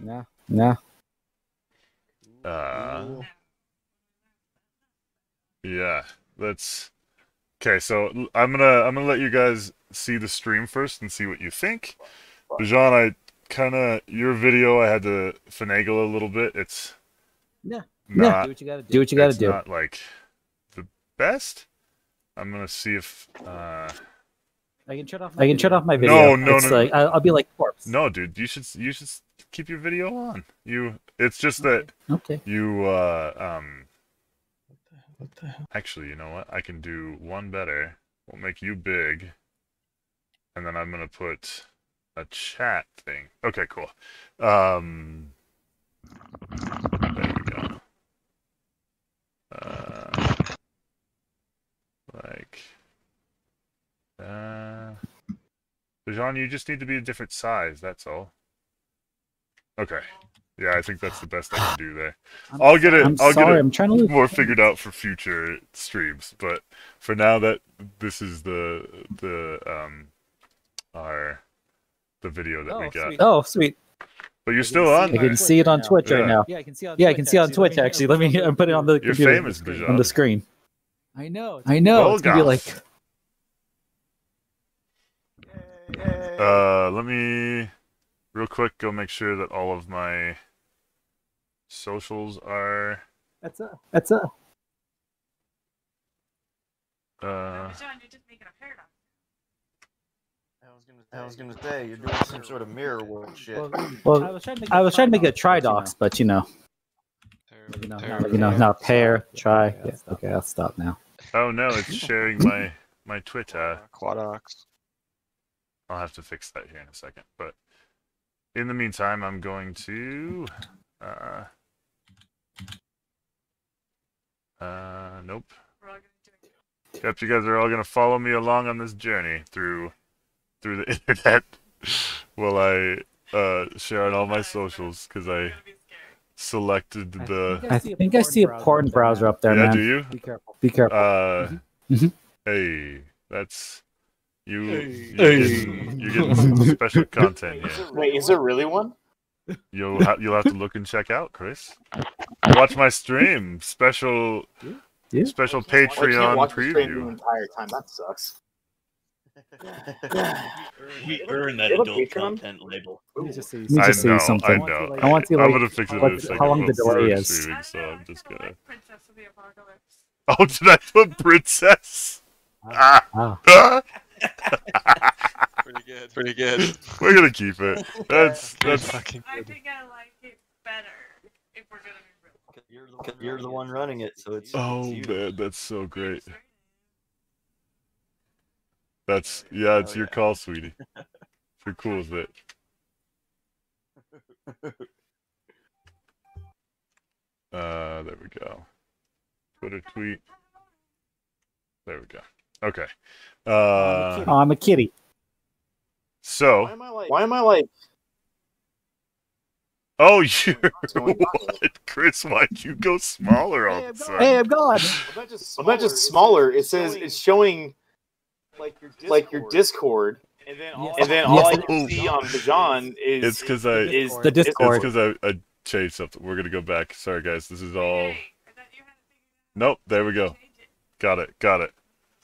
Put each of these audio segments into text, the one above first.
Nah. Nah. Uh, yeah, that's okay. So I'm gonna I'm gonna let you guys see the stream first and see what you think. Bajan, I kind of your video I had to finagle a little bit. It's Yeah. not do what you gotta do. Do what you gotta it's do. not like the best. I'm gonna see if uh I can shut off. My I can shut off my video. No, no, it's no, like I'll, I'll be like corpse. no, dude. You should you should s- keep your video on. You it's just that Okay. you uh um What the hell? Actually, you know what? I can do one better. We'll make you big. And then I'm gonna put a chat thing. Okay, cool. Um there we go. Uh like uh Bajan, you just need to be a different size, that's all. Okay. Yeah, I think that's the best I can do there. I'm I'll get it. I'm I'll sorry. get it I'm trying to look. more figured out for future streams. But for now, that this is the the um our the video that we Oh, got. sweet. Oh, sweet. But you're still on. I can there. see it on Twitch right now. Yeah, I can see on Yeah, I Twitch, can see on actually. Twitch Let me- actually. Let me put it on the You're computer famous, Bajan. on the screen. I know. I know. Well, It's gonna be like guys. Uh, let me real quick go make sure that all of my socials are that's a that's a uh I was gonna, I was gonna say you're doing some sort of mirror work shit. well. I was trying to make I trying to make a tri tridox, but you know, you know, not, you know, not pair, try. Yeah, okay, I'll stop now. oh no, it's sharing my my Twitter. Quadox. I'll have to fix that here in a second. But in the meantime, I'm going to. Uh, uh, nope. Yep, you guys are all gonna follow me along on this journey through through the internet while I uh, share on all my socials because I selected the. I think I see a porn browser up there, yeah, man. do you? Be careful. Be careful. Uh, Mhm. hey, that's you. Hey. You're, getting, you're getting some special content here. Wait, is there really one? You'll ha- you'll have to look and check out, Chris. Watch my stream, special Yeah. special Well, I can't Patreon watch the stream the preview. entire time. That sucks. We earn that Little adult Patreon? content label. Let me just see I just see know, something. I know. I want to see, I'm gonna fix it what- in a second. how long the but delay we're is. streaming, so I'm just gonna. Oh, did I put princess? Ah. Wow. Ah. Pretty good. Pretty good. We're gonna keep it. That's that's fucking Good. I think I like it better if we're gonna be real. You're the, you're the one running it, so it's. oh it's you. man, that's so great. That's yeah, it's Oh, your yeah. call, sweetie. If you're cool with it. Uh, there we go. Twitter tweet. There we go. Okay. Uh, Oh, I'm a kitty. Why so, am I like? Why am I like? oh, you're going on? what, Chris? Why'd you go smaller all of a sudden? Hey, I'm gone. Well, not just smaller. Not just smaller. It says it's showing like your Discord, like your Discord, and then all, and then all I can see on Bajan is It's because I. is The Discord. It's because I, I changed something. We're gonna go back. Sorry, guys. This is all. Hey, I thought you had to figure Nope. There we go. how to change it. Got it. Got it.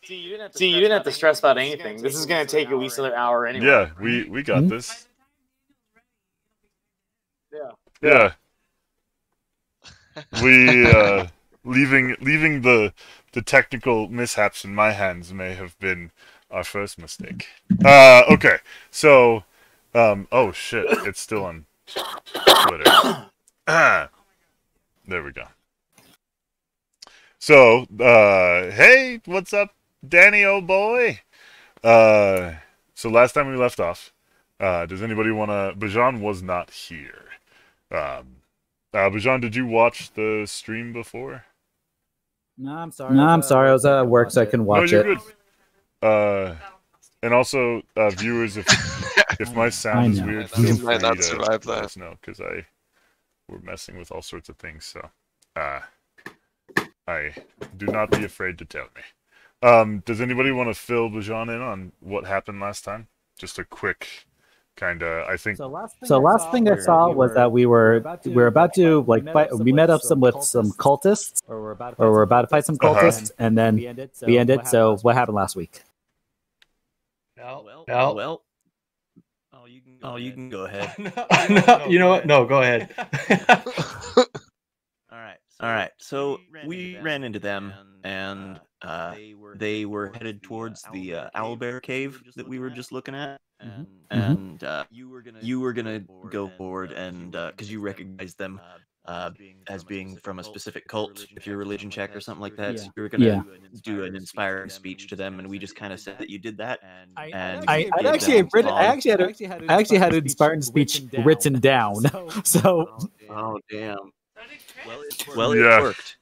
See, you didn't have to, See, you didn't have to stress about anything. This is gonna take at least another hour anyway. Yeah, we we got this. By the time Daniel's ready, it'll be Yeah. we uh leaving leaving the the technical mishaps in my hands may have been our first mistake. Uh okay. So um oh shit, it's still on Twitter. Ah. There we go. So, uh hey, what's up, Danny oh boy? Uh so last time we left off, uh does anybody wanna Bajan was not here. Um uh, Bajan, did you watch the stream before? No, I'm sorry. No, I'm sorry. I was at work, so I couldn't watch no, it. you're good. Uh, and also, uh, viewers, if if my sound is know. weird, You feel free might not to survive let that. us know because I we're messing with all sorts of things. So, uh, I do not be afraid to tell me. Um, does anybody want to fill Bajan in on what happened last time? Just a quick kind of. I think. So last thing, so last thing I saw we was were- that we were we we were were about to we like fight. We met up some with some cultists, or we're about to or we're about to fight some Uh-huh. cultists, and then we ended. So we ended. So happened what happened last week? No, Well, no. well. Oh, you can. Go Oh, you ahead. can go ahead. no, you know what? No, go ahead. All right. All right. So we ran into them, and uh, they were headed towards the uh, owlbear cave that we were just looking at, Mhm. and uh, you were gonna you were gonna go forward, and because you recognized them uh, as being from a specific cult, if you're a religion check or something like that, so you were gonna Yeah. do an inspiring speech to them, and we just kind of said that you did that, and I, you I did actually had written, I actually had a, I actually had an inspiring speech written down. So Oh damn! Well, crazy. it, well, Yeah. it worked.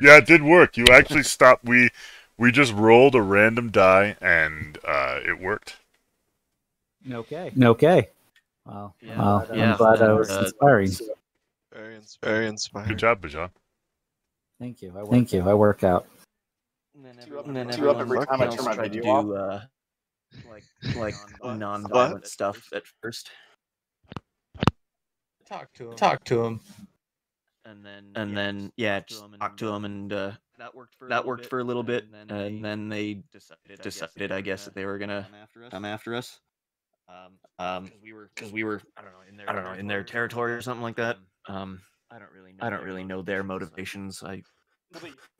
Yeah, it did work. You actually stopped. We we just rolled a random die, and uh, it worked. okay, okay. Wow, Yeah. wow. Yeah. I'm glad I was uh, inspiring. Very, ins- very inspiring. Good job, Bajan. Thank you. I Thank you. I work out. And then everyone, and then two up everyone every time I else turn my tried to video do uh, like like What? non-violent stuff at first, Talk to him. Talk to him. And then and then yeah, just talk to them, and uh, that worked for that worked for a little bit, and then they decided, I guess, that they were gonna come after us. Um, um, because we were because we were I don't know in their I don't know in their territory or something like that. Um, I don't really know I don't really know their motivations. I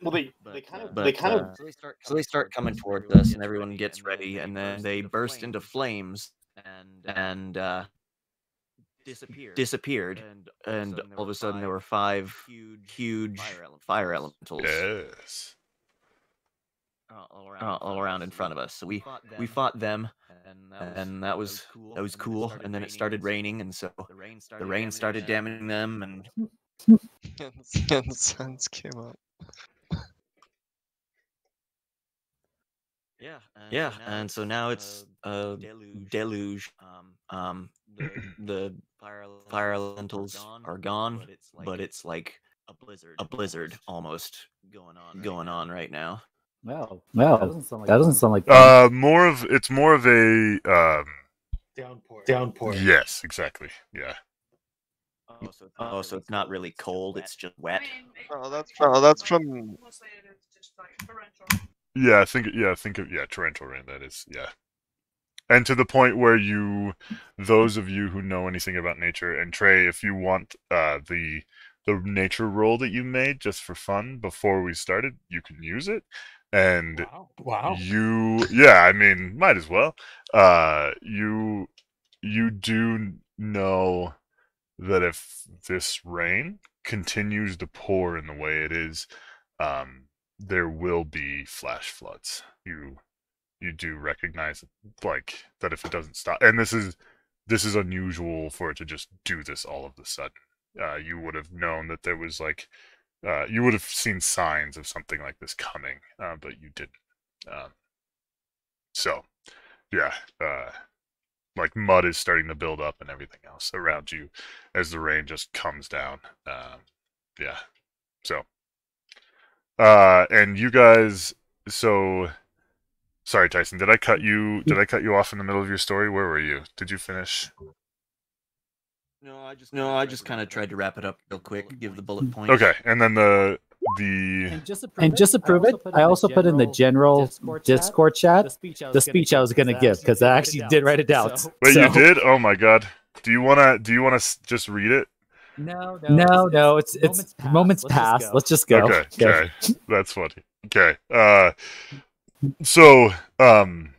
Well, they they kind uh, of but, they kind uh, of so they start so they start coming towards us, and everyone gets ready, and then they burst into flames, and and uh, disappeared disappeared, and all of a sudden there were five huge fire elementals Yes. uh, all around, all around in front of us. So we we fought them, and that was that was cool. And then it started raining, and so the rain started damaging them, and and, and the suns came up. Yeah, yeah, and so now it's a deluge. Um, the fire elementals are gone, but it's like a blizzard, a blizzard almost going on, going on right now. Well, well, that doesn't sound like, that doesn't sound like Uh, more of it's more of a um. Downpour. Downpour. Yes, exactly. Yeah. Oh, so it's not, oh, so it's not really cold; it's just wet. I mean, it- Oh, that's from, oh, that's from. Mostly it is just like torrential. Yeah, I think yeah, think of yeah, torrential rain. That is yeah, and to the point where you, those of you who know anything about nature, and Trey, if you want uh, the the nature roll that you made just for fun before we started, you can use it, and Wow. Wow. you yeah, I mean, might as well. Uh, you you do know that if this rain continues to pour in the way it is, um, there will be flash floods. You you do recognize like that if it doesn't stop, and this is this is unusual for it to just do this all of a sudden. Uh, you would have known that there was like uh, you would have seen signs of something like this coming, uh, but you didn't. Um, so, yeah, uh, like mud is starting to build up and everything else around you as the rain just comes down. Um, yeah, so, uh, and you guys, so, sorry, Tyson, did I cut you? Did I cut you off in the middle of your story? Where were you? Did you finish? No, I just no, I just kind of tried to wrap it up real quick, give the bullet points. Okay, and then the the And just to prove, and just to prove it, I also put in the general Discord chat the speech I was going to give because I actually did write it down. wait, you did? Oh my god! Do you wanna do you wanna just read it? No, no, no. It's it's moments past. Let's just go. Okay, okay, that's funny. Okay, uh, so um,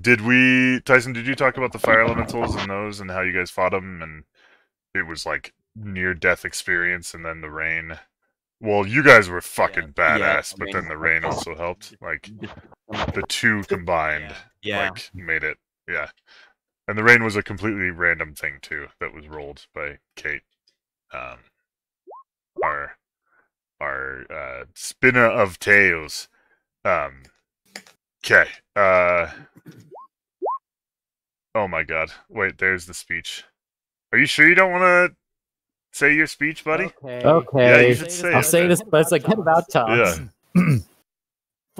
did we, Tyson? Did you talk about the fire elementals and those and how you guys fought them and it was like near death experience and then the rain? Well, you guys were fucking Yeah, badass, I but then the rain also helped. Like the two combined, Yeah. like made it. Yeah, and the rain was a completely random thing too that was rolled by Kate. Um, our our uh, spinner of tales. Um, okay. Uh, oh my god! Wait, there's the speech. Are you sure you don't want to say your speech, buddy? Okay. Yeah, Okay. you should say I'll it. say this, but it's like get about time. Yeah.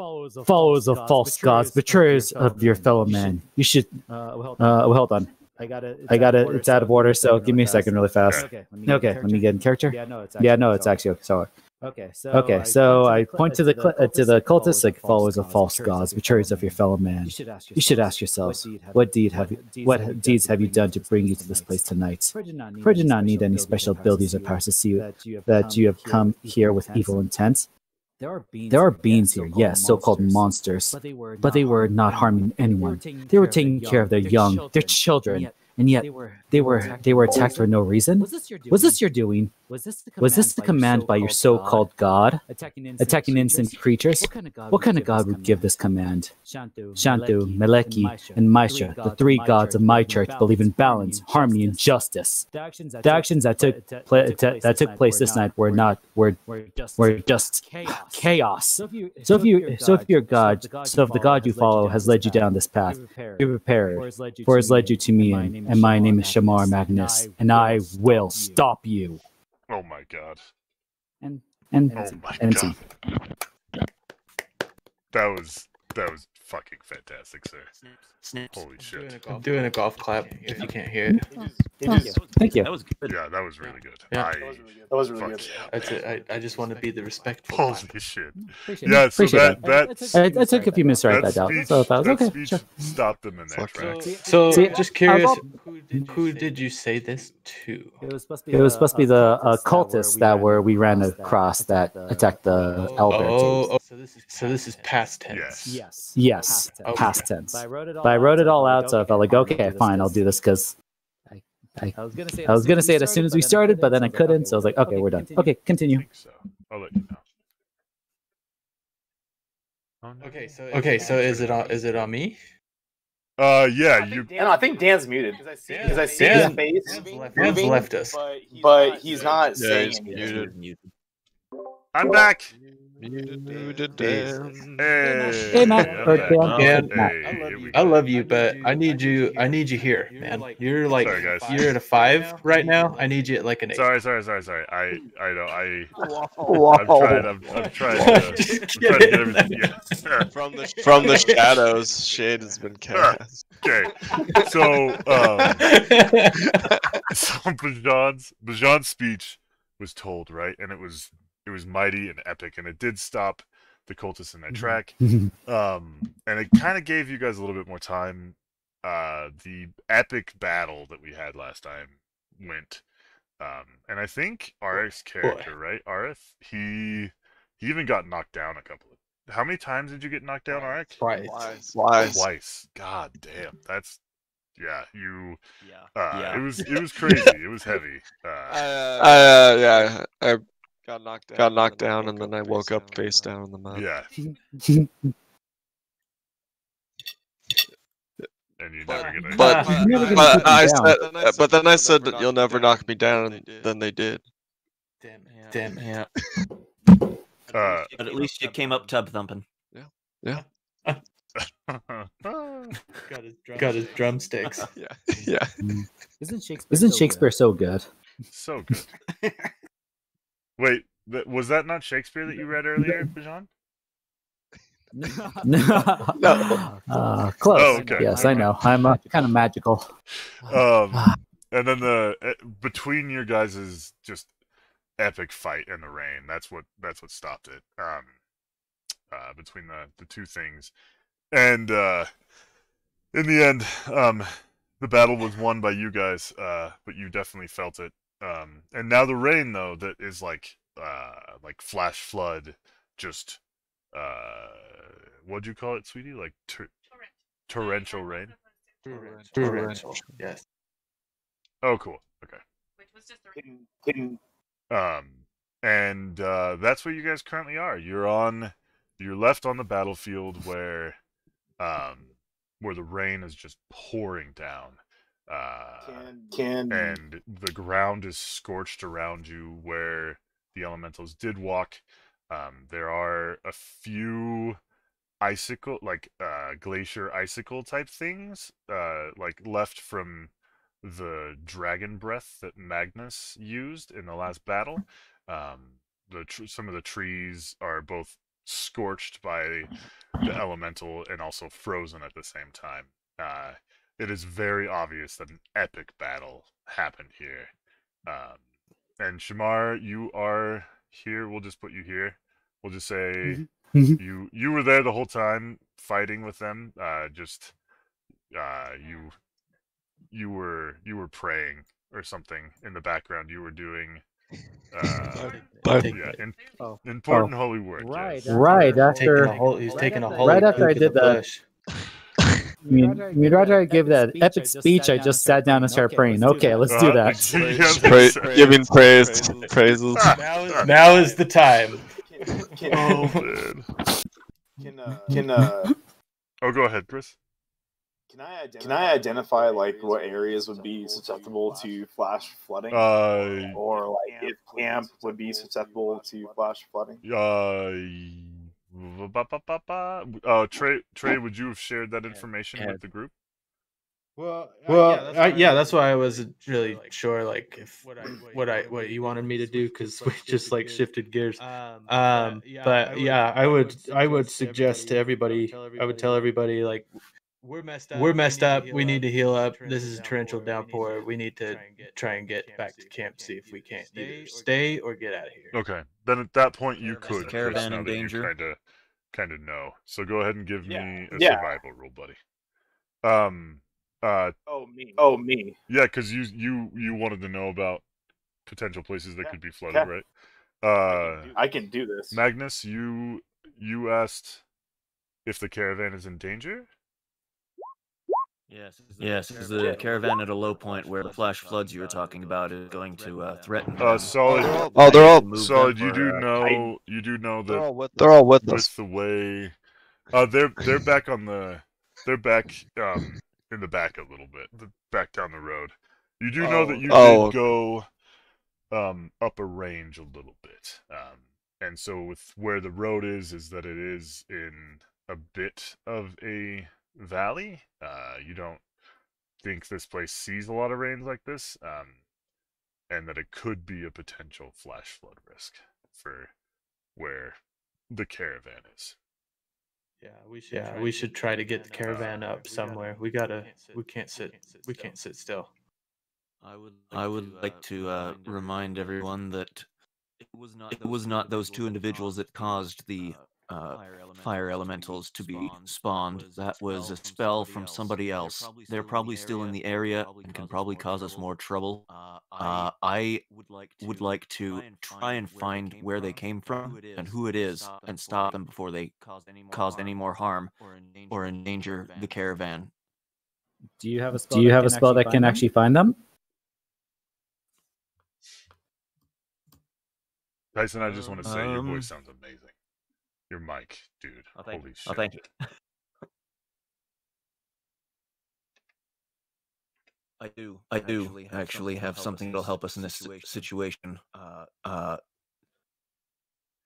Followers of, followers of false gods, betrayers of your fellow man. You should. Uh, well, hold on. I got it. I got it. It's out of order, so give me a second, really fast. Okay. Okay, let me get in character. Yeah, no, it's actually okay. So Okay, so Okay, so I point to the cl- uh, to the cultists like followers of false gods, betrayers of your fellow man. You should ask You should ask yourselves, what deed have you, what deeds have you done to bring you to this place tonight? For do not need any special abilities or powers to see that you have come here with evil intent. There are beings. There are beings here, yes, so-called monsters, but they were not harming anyone. They were taking care of their young, their children, and yet they were they were attacked for no reason. Was this your doing? Was this the Was this the command by your so-called god attacking innocent creatures? What kind of god would give this command? Shantu, Meleki, and Maisha, the three gods of my church, believe in balance, harmony, and justice. The actions that The actions that took that took place this night were not were were just chaos. So if you So if you so if your god so if the god you follow has led you down this path, be prepared, for has led you to me, and, and my name is Shamar Magnus, and I will stop you. Oh my god. And and Oh my and god. That was that was fucking fantastic, sir. Snips. Holy shit. I'm doing a golf clap if you can't hear it. thank you. That was good. Yeah, that was really good. Yeah. I, That was really good. That was really good. yeah, That's it. I, I just want to be the respectful. Holy clap. shit. Appreciate Yeah, so Appreciate that it. that I, I took a few minutes to write that that down, speech, so that was that okay. speech Sure. stopped them in their Fuck tracks. So, See, just curious, I've who did, who did you say this to? It was supposed to be. It was supposed to be the uh, cultists that were we ran across that attacked the elder. Oh, oh, so this is so this is past tense. Yes. Yes. Yes, Okay. past tense. But I wrote it all. But I wrote it all out, so I felt like, okay, fine, I'll do this because I was gonna say. I was gonna say it as soon as we started, but then I couldn't, so I was like, okay, we're done. Okay, I continue. think so. I'll let you know. Oh, no. Okay, so okay, so is it on is it on me? Uh, yeah, you. No, I think Dan's muted because I see, because I see Dan- his face Dan's left- moving, Dan's left us. but he's not Yeah, saying he's anything. muted. I'm back. Muted Dan. Hey, Hey, Matt, I'm or back. Dan. Dan, Hey, I love you. I love you, but I need you. I need you here, man. You're like Sorry, guys. you're at a five right now. I need you at like an eight. Sorry, sorry, sorry, sorry. I, I know, I, Wow. I'm trying, I'm, I'm trying to, I'm trying to get kidding. everything. Yeah. From the from the shadows, shade has been cast. Okay, so, um, so Bajan's Bajan's speech was told, right? And it was it was mighty and epic, and it did stop the cultists in their track. Um, and it kind of gave you guys a little bit more time. Uh, the epic battle that we had last time went. Um, and I think Arith's character, right? Arith, he he even got knocked down a couple of. How many times did you get knocked down, Arith? Twice. Twice. Twice. God damn, that's yeah. You Yeah. uh, Yeah. it was it was crazy. it was heavy. Uh, I, uh, yeah, I got knocked down, got knocked down, and then I woke up face down on the mat. yeah, and you're But- never gonna. but- You're never gonna But I said, but then I said that you'll never knock me down, and then they did. Damn it. Damn it. Yeah. Uh, But at least you came up tub thumping. Got his, got his drumsticks. Yeah, yeah. Isn't Shakespeare? Isn't so Shakespeare so good? so good. Wait, th- was that not Shakespeare that you read earlier, Bajan? no. Uh, close. Oh, okay. Yes, I know. I'm uh, kind of magical. Um, and then the uh, between your guys' just epic fight in the rain. That's what that's what stopped it. Um, uh, between the the two things, and uh, in the end, um, the battle was won by you guys. Uh, but you definitely felt it. Um, and now the rain though that is like uh like flash flood, just uh, what'd you call it, sweetie? Like tur- torrential rain. Torrential. Yes. Oh, cool. Okay. Which was just a Didn't, didn't Um, and uh, that's where you guys currently are. You're on, you're left on the battlefield where, um, where the rain is just pouring down. Uh, can can and the ground is scorched around you where the elementals did walk. Um, there are a few icicle, like uh, glacier icicle type things, uh, like left from the dragon breath that Magnus used in the last battle. Um, the tr- some of the trees are both scorched by the elemental and also frozen at the same time. Uh, it is very obvious that an epic battle happened here. Um, and Shamar, you are here. We'll just put you here. We'll just say Mhm. you you were there the whole time fighting with them. Uh, just uh, you you were you were praying or something in the background. You were doing uh, But yeah, in, Oh. important holy work. Right. yes. Right Taking after a he's right taking a after- whole right after I poop in the did that- bush. I mean, I mean, rather I give that epic speech, I just sat down and started praying. Okay, let's do that. yeah, Pray, that's- giving praise, praises. Now is, the time. Can, Oh man. can, uh, can, uh, Oh, go ahead, Chris. can I identify, can I identify like what areas would be susceptible to flash flooding, Uh, or like if camp would be susceptible to flash flooding? uh. Uh, Trey, Trey, would you have shared that information Yeah. with the group? Well, well, I, yeah, that's why I wasn't really sure, like, if what I what you wanted me to do, because we just like shifted gears. Um, but yeah, I would I would suggest to everybody, I would tell everybody like we're messed up. we're messed up. We need to heal up. This is a torrential downpour. We need to try and get back to camp, see if we can't either stay or get out of here. Okay, then at that point you Caravan- could. Caravan in danger. Kind of, kind of know. So go ahead and give Yeah. me a Yeah. survival roll, buddy. Um, uh, Oh me. Oh me. yeah, because you you you wanted to know about potential places that Yeah. could be flooded, Yeah. right? Uh, I can do this. Magnus, you you asked if the caravan is in danger. Yes, yes, is the caravan at a low point where the flash floods you were talking about is going to uh, threaten. Uh, them. solid. Oh, they're all Solid, you do uh, know you do know they're that all with they're all with with us. the way uh they're they're back on the they're back um in the back a little bit back down the road you do know that you Oh. did go um up a range a little bit um and so with where the road is is that it is in a bit of a valley uh you don't think this place sees a lot of rains like this um and that it could be a potential flash flood risk for where the caravan is Yeah, we should. Yeah, we should try to get the caravan up somewhere. We gotta. We can't sit. We can't sit still. I would I would like to uh, remind everyone that it was not it was not those two individuals that caused the uh, fire elementals to be spawned. That was a spell from somebody else. They're probably still in the area and can probably cause us more trouble. Uh, I would like to try and find where they came from and who it is and stop them before they cause any more harm or endanger the caravan. Do you have a spell? Do you have a spell that can actually find them? Tyson, I just want to say your Um, voice sounds amazing. Your mic, dude. Oh, thank, Holy oh, shit. thank you. I do. I do actually have something that'll help us in this si- situation. Uh, uh,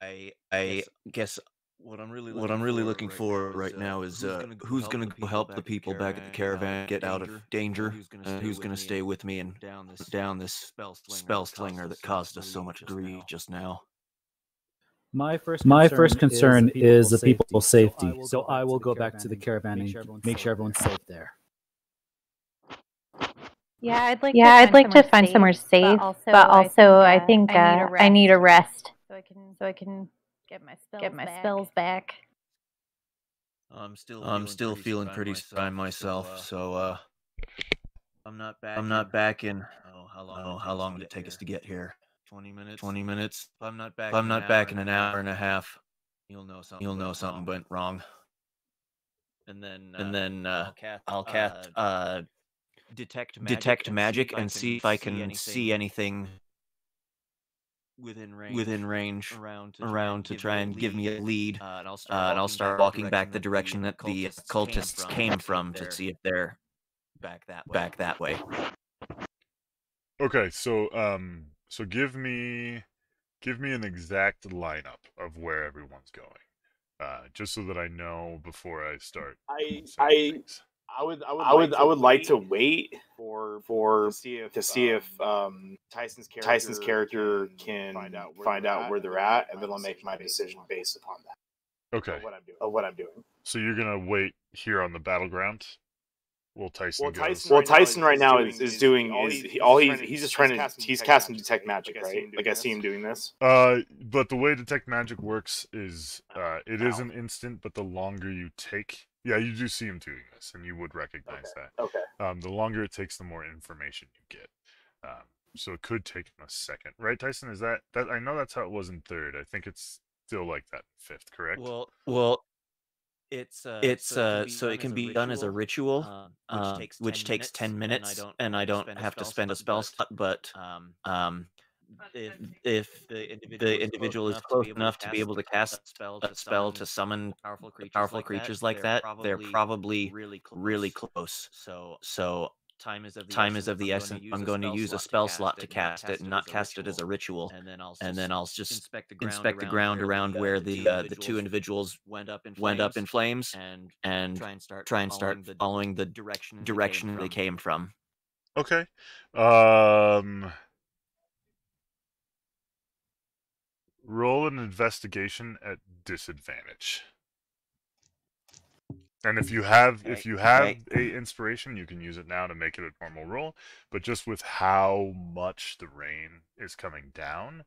I I guess what I'm really what I'm really looking for right now is uh, who's gonna go help the people back at the caravan get out of danger, and who's gonna stay with me and down this spell slinger that caused us so much grief just now. My first my first concern is the people's safety. So I will go back to the caravan and make sure everyone's safe there. Yeah, I'd like Yeah, to I'd find like to somewhere find safe, somewhere safe, but also, I think uh, I need a rest so I can so I can get my spells get my back. spells back. I'm still I'm still feeling pretty by myself, so uh, I'm not back. I'm not back in. Oh, how long? Oh, how long did it take us to get here? Twenty minutes. Twenty minutes. If I'm not back. If I'm not back in an hour and a half. You'll know something. You'll know something went wrong. And then and then uh, I'll cast uh, detect magic detect magic and see if I can see anything within range within range around to around to try and give me a lead. Uh, and I'll start, and I'll start walking back the direction that the cultists came from to see if they're back that way. back that way. Okay, so um, so give me, give me an exact lineup of where everyone's going, uh, just so that I know before I start. I I things. I would I would I would I would like to wait for for to see if to see if um Tyson's character Tyson's character can find out where, find out where they're at, and then I'll make my decision based upon that. Okay, Of what I'm doing. Of what I'm doing. so you're gonna wait here on the battleground. Well, Tyson. Well, goes. Tyson, well, Tyson right now is, is doing is he, all he's he's just trying to he's casting detect magic, right? Like I see him doing this. Uh, but the way detect magic works is uh, it is an instant, but the longer you take, yeah, you do see him doing this, and you would recognize that. Okay. Um, the longer it takes, the more information you get. Um, so it could take him a second, right, Tyson? Is that that? I know that's how it was in third. I think it's still like that fifth, correct? Well, well, it's uh, it's uh, so it can be done as a ritual, um, which takes ten minutes, and I don't have to spend a spell slot. But um, if if the individual is close enough to be able to cast a spell to summon powerful creatures like that, they're probably really really close. So so time is of the time is of the essence. I'm going to use a spell slot to cast it, and not cast it as a ritual. And then I'll and then I'll just inspect the ground, inspect the ground around where the uh, the two individuals went up in went up in flames, and and try and start try and start following the direction direction they came from. Okay. Um. Roll an investigation at disadvantage. And if you have if you have okay. a inspiration, you can use it now to make it a normal roll. But just with how much the rain is coming down,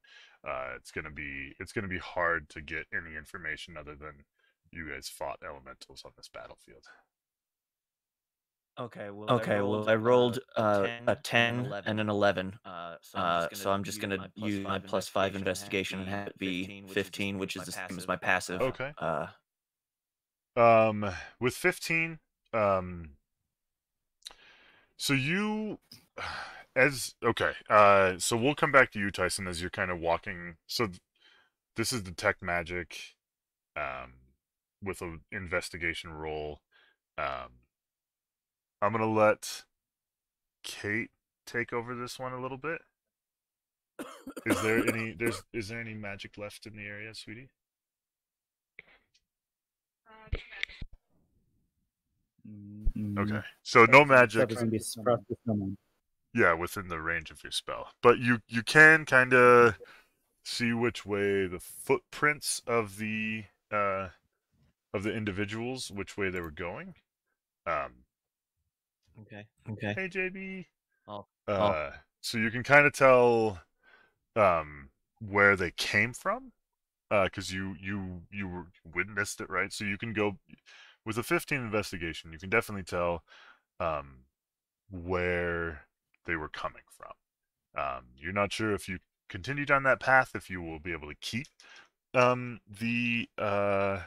uh, it's gonna be it's gonna be hard to get any information other than you guys fought elementals on this battlefield. Okay, well, okay, well, I rolled uh, a 10 and an 11. Uh, so I'm just going to use my plus 5 investigation and have it be 15, which is the same as my passive. Okay. Uh, Um, with 15, um, so you, as, okay, uh, so we'll come back to you, Tyson, as you're kind of walking. So th- this is detect magic, um, with an investigation roll. Um, I'm gonna let Kate take over this one a little bit. Is there any, there's, is there any magic left in the area, sweetie? Okay. So no magic. Except be Frost with someone. Yeah, within the range of your spell. But you you can kind of see which way the footprints of the uh of the individuals, which way they were going. Um okay. Okay. Hey JB. Oh. Uh so you can kind of tell um where they came from uh cuz you you you witnessed it, right? So you can go with a 15 investigation, you can definitely tell um where they were coming from. Um, you're not sure if you continue down that path, if you will be able to keep um, the uh,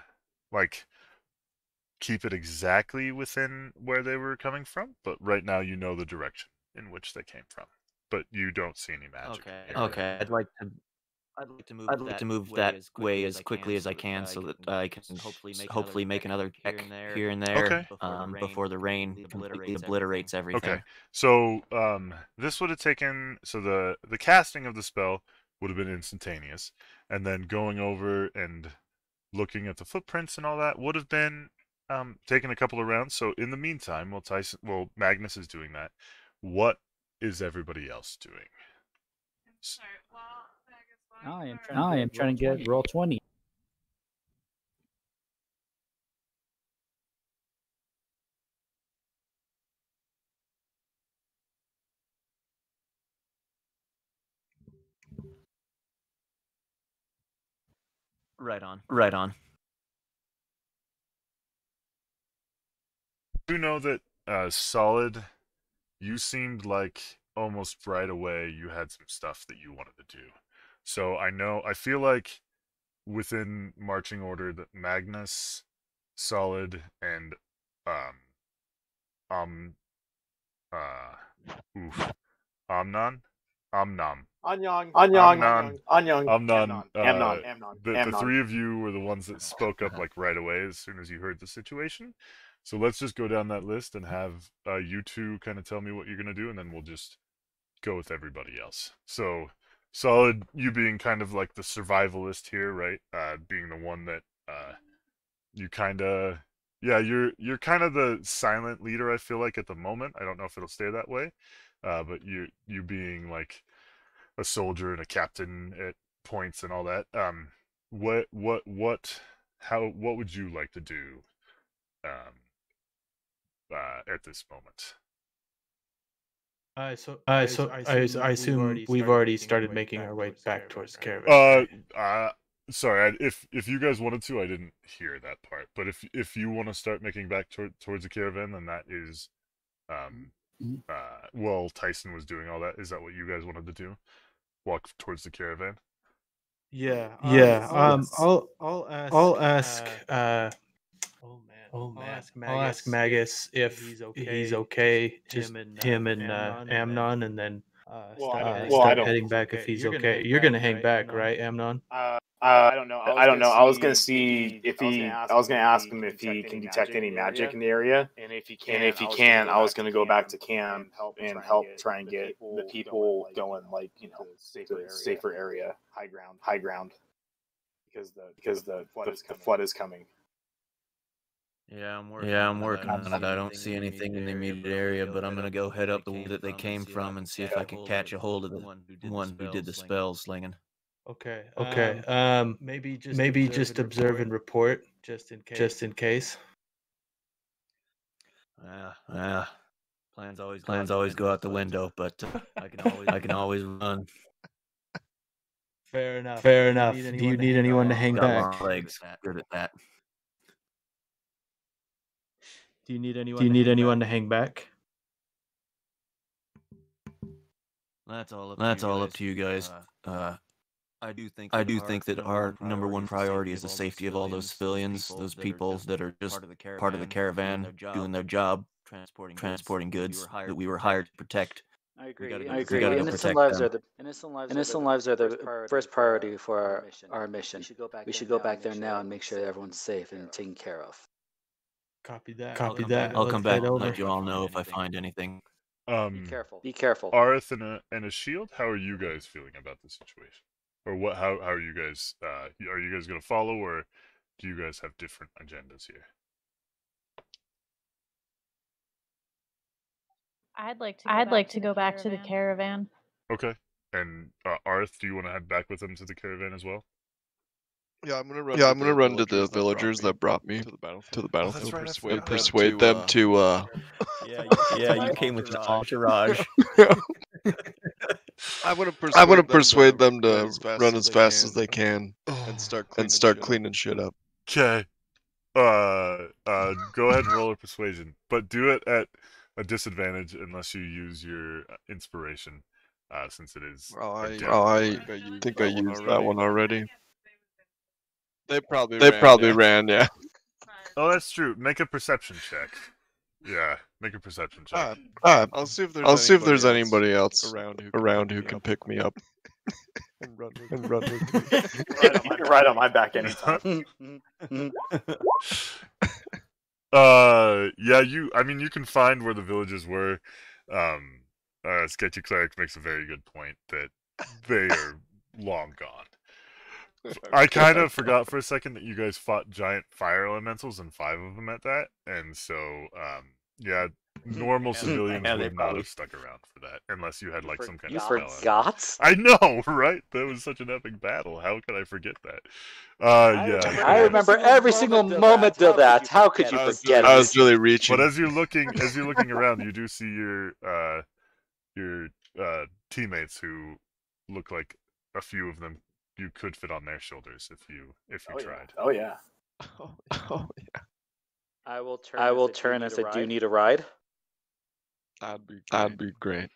like keep it exactly within where they were coming from. But right now, you know the direction in which they came from, but you don't see any magic. Okay. Okay. I'd like to. I'd like to move. I'd like to move that way as quickly as I can, so that I can hopefully make hopefully make another check here and there Okay. um, before the rain completely obliterates everything. Okay. So um, this would have taken so the the casting of the spell would have been instantaneous, and then going over and looking at the footprints and all that would have been um, taking a couple of rounds. So in the meantime, while Tyson, well Magnus is doing that, what is everybody else doing? S- I am trying. I am trying to get roll twenty. Right on. Right on. do you know that uh, solid you seemed like almost right away you had some stuff that you wanted to do so i know i feel like within marching order that magnus solid and um um uh oof omnon omnom Anyang, Anyang, Anyang, Amnon, Amnon, uh, Amnon, Amnon, the, three of you were the ones that spoke up like right away as soon as you heard the situation. So let's just go down that list and have uh, you two kind of tell me what you're gonna do, and then we'll just go with everybody else. So solid, you being kind of like the survivalist here, right? Uh, being the one that uh, you kind of yeah, you're you're kind of the silent leader. I feel like at the moment. I don't know if it'll stay that way, uh, but you you being like a soldier and a captain at points and all that. Um, what what what how what would you like to do? Um, uh, at this moment. Uh, so, uh, so I, I assume we've already started making our way back towards the caravan. Uh, uh, sorry. I, if if you guys wanted to, I didn't hear that part. But if if you want to start making back toward, towards the caravan, then that is, um, uh, well, Tyson was doing all that. Is that what you guys wanted to do? Walk towards the caravan. Yeah, yeah. Um, I'll I'll ask I'll ask uh, oh man, oh man, I'll ask Magnus if he's okay. He's okay. Just him and uh, Amnon, and then uh, Well, start, I- uh, well, I start heading back if he's okay. You're gonna hang back, right, Amnon? Uh, I don't know. I don't know. I was gonna see if he. I was gonna ask him if he can detect any magic in the area, And if he can, and if he can, I was gonna go back to camp and help try and get the people going, like you know, to safer area, high ground, high ground, because the because the the flood is coming. Yeah, I'm working. Yeah, I'm working on it. I don't see anything in the immediate area, but I'm gonna go head up the way that they came from and see if I can catch a hold of the one who did the spell slinging. Okay. Okay. Um, maybe just maybe just observe and report, just in case. Just in case. Yeah, yeah. Plans always plans always go out the window, but uh, I can always I can always run. Fair enough. Fair enough. Do you need anyone to hang Got back? long legs. Good at that. Do you need anyone? Do you need anyone to hang back? That's all. Up That's all up to you guys. Uh, I do think I do think that our number one priority is the safety of all those civilians, those people that are just part of the caravan, doing their job, transporting transporting goods that we were hired to protect. I agree. gotta go- I agree. gotta go Innocent protect lives them. are the innocent lives. Innocent lives are the first priority for our, our mission. We should go back there now and make sure everyone's safe and taken care of. Copy that. I'll Copy come that. back- I'll Let's come back head and let you all know if I find anything. Um, careful. Be careful. Arth and a and a shield. How are you guys feeling about the situation? Or what? How how are you guys? Uh, are you guys gonna follow, or do you guys have different agendas here? I'd like to. I'd like to go back to the caravan. Okay. And uh, Arth, do you want to head back with them to the caravan as well? Yeah, I'm gonna run. Yeah, I'm gonna run to the villagers that brought me to the battle to the battlefield right, I and persuade them to uh. Yeah, yeah, you came with an entourage. I want to persuade, I want to persuade them to run as fast as they can and start and start cleaning shit up. Okay. Uh, uh, go ahead and roll a persuasion, but do it at a disadvantage unless you use your uh, inspiration, uh, since it is. Oh, a I, death oh, I roll. think I used that one already. They probably They ran, probably yeah. ran, yeah. Oh, that's true. Make a perception check. Yeah, make a perception check. Alright, alright. I'll see if there's I'll see if there's anybody else around who around who can pick me up and run with and run with me. right, on my, right on my back anytime. Uh, yeah, you. I mean, you can find where the villages were. Um, uh, Sketchy Cleric makes a very good point that they are long gone. I kind of forgot for a second that you guys fought giant fire elementals and five of them at that, and so um, yeah, normal Yeah, civilians yeah, they would not have stuck around for that unless you had like some kind you of spell. on forgot? I know, right? That was such an epic battle. How could I forget that? Uh, yeah. I remember every single moment of that. How could you forget it? I was really reaching. But as you're looking, as you're looking around, you do see your uh, your uh, teammates who look like a few of them you could fit on their shoulders if you if you Oh, yeah. tried. Oh yeah. Oh yeah. I will turn. I will turn as I do need a ride. That'd be that'd be great.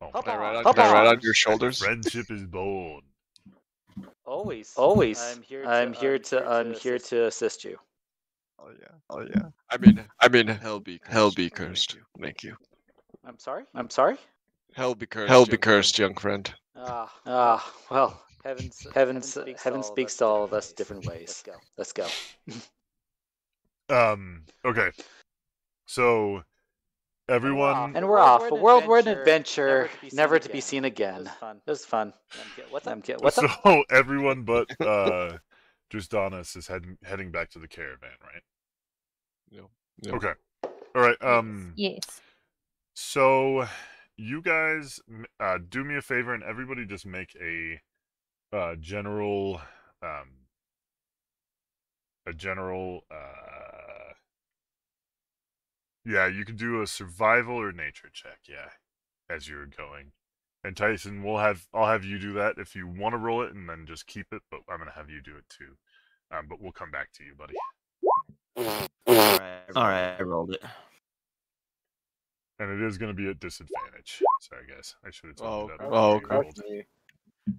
Oh, Hop Can I on, ride on, hop can I ride on. on your shoulders? Friendship is born. Always. Always. I'm here. To, I'm here to. I'm here to assist you. Oh yeah. Oh yeah. I mean, I mean, hell be hell be cursed. Thank you. I'm sorry. I'm sorry. Hell be cursed. Hell be cursed, young friend. Ah. Ah. Well. Heavens. Heavens. Heaven speaks to all of us different ways. Let's go. Um. Okay. So, everyone. And we're off. A world war adventure, never to be seen again. It was fun. What's up? What's so up? everyone but uh, Drusdanis is heading heading back to the caravan, right? Yeah. Yeah. Okay. All right. Um. Yes. So, you guys, uh, do me a favor and everybody just make a uh, general, um, a general, uh, Yeah, you can do a survival or nature check. Yeah, as you're going. And Tyson, we'll have I'll have you do that if you want to roll it, and then just keep it. But I'm gonna have you do it too. Um, but we'll come back to you, buddy. Alright, alright, I rolled it. And it is gonna be at disadvantage. Sorry, guys. I should have told you that. Oh, before okay.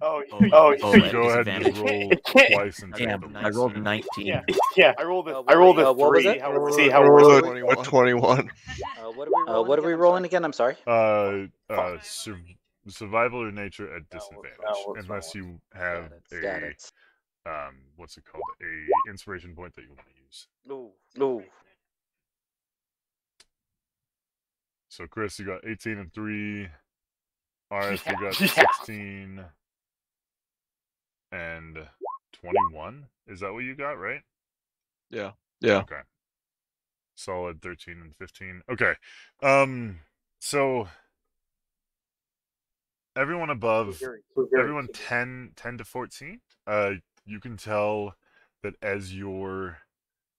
Rolled. Oh, Oh, oh, oh, you- Go ahead and roll twice and Damn, take I rolled 19. Yeah, yeah. I rolled a, Uh, I rolled a uh, what was three. it? How, Roll see how roll we're a- doing. 21. Uh, what are we rolling? Uh, what are we rolling again? I'm sorry. Uh, uh, sur- survival or nature at No, disadvantage, no, it's unless you have Got a it. um, what's it called? A inspiration point that you want to use. No, no. So Chris, you got 18 and three. RF, you got Yeah. 16 and 21. Is that what you got, right? Yeah. Yeah. Okay. Solid 13 and 15. Okay. Um so everyone above Very- very everyone 10 10 to 14 uh you can tell that as you're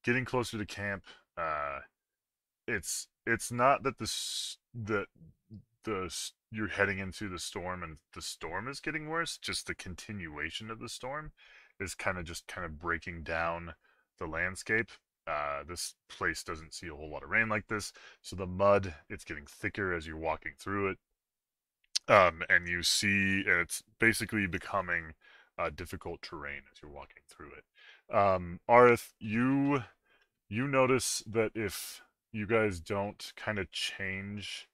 getting closer to camp uh it's it's not that the that the you're heading into the storm and the storm is getting worse just the continuation of the storm is kind of just kind of breaking down the landscape uh this place doesn't see a whole lot of rain like this so the mud it's getting thicker as you're walking through it um, and you see and it's basically becoming uh, difficult terrain as you're walking through it. Um, Arith, you you notice that if you guys don't kind of change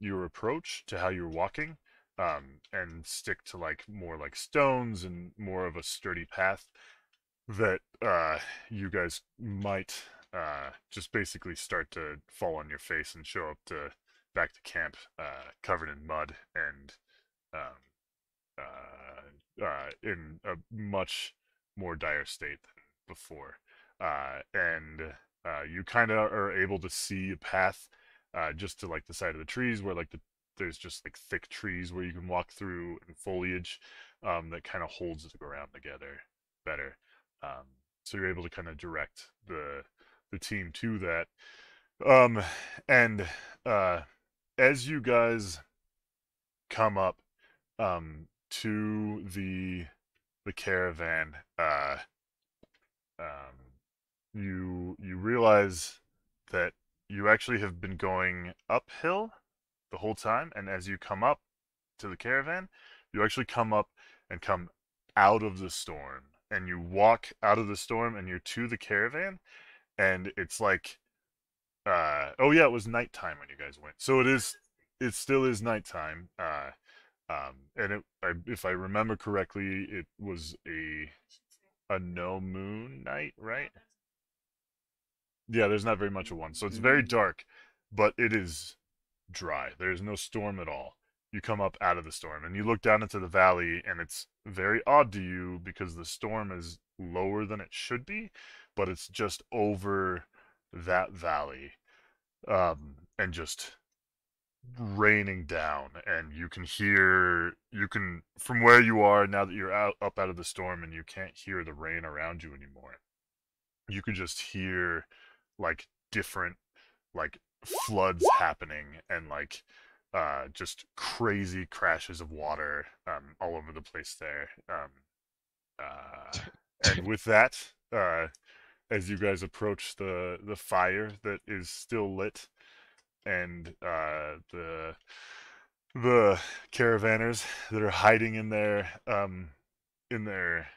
your approach to how you're walking um, and stick to like more like stones and more of a sturdy path, that uh, you guys might uh, just basically start to fall on your face and show up to back to camp uh, covered in mud and um, uh, uh, in a much more dire state than before. Uh, and you kind of are able to see a path uh, just to like the side of the trees where like the there's just like thick trees where you can walk through and foliage um, that kind of holds the ground together better. Um, so you're able to kind of direct the the team to that. Um, and uh, as you guys come up um, to the the caravan, uh, um, you you realize that you actually have been going uphill the whole time, and as you come up to the caravan, you actually come up and come out of the storm, and you walk out of the storm, and you're to the caravan, and it's like, uh, oh yeah, it was nighttime when you guys went, so it is, it still is nighttime, uh, um, and it, I, if I remember correctly, it was a a no moon night, right? Yeah, there's not very much of one, so it's very dark, but it is dry. There is no storm at all. You come up out of the storm and you look down into the valley, and it's very odd to you because the storm is lower than it should be, but it's just over that valley, um, and just raining down and you can hear you can from where you are now that you're out up out of the storm and you can't hear the rain around you anymore you could just hear like different like floods happening and like uh just crazy crashes of water um all over the place there um uh and with that uh as you guys approach the the fire that is still lit and uh the the caravanners that are hiding in their um in their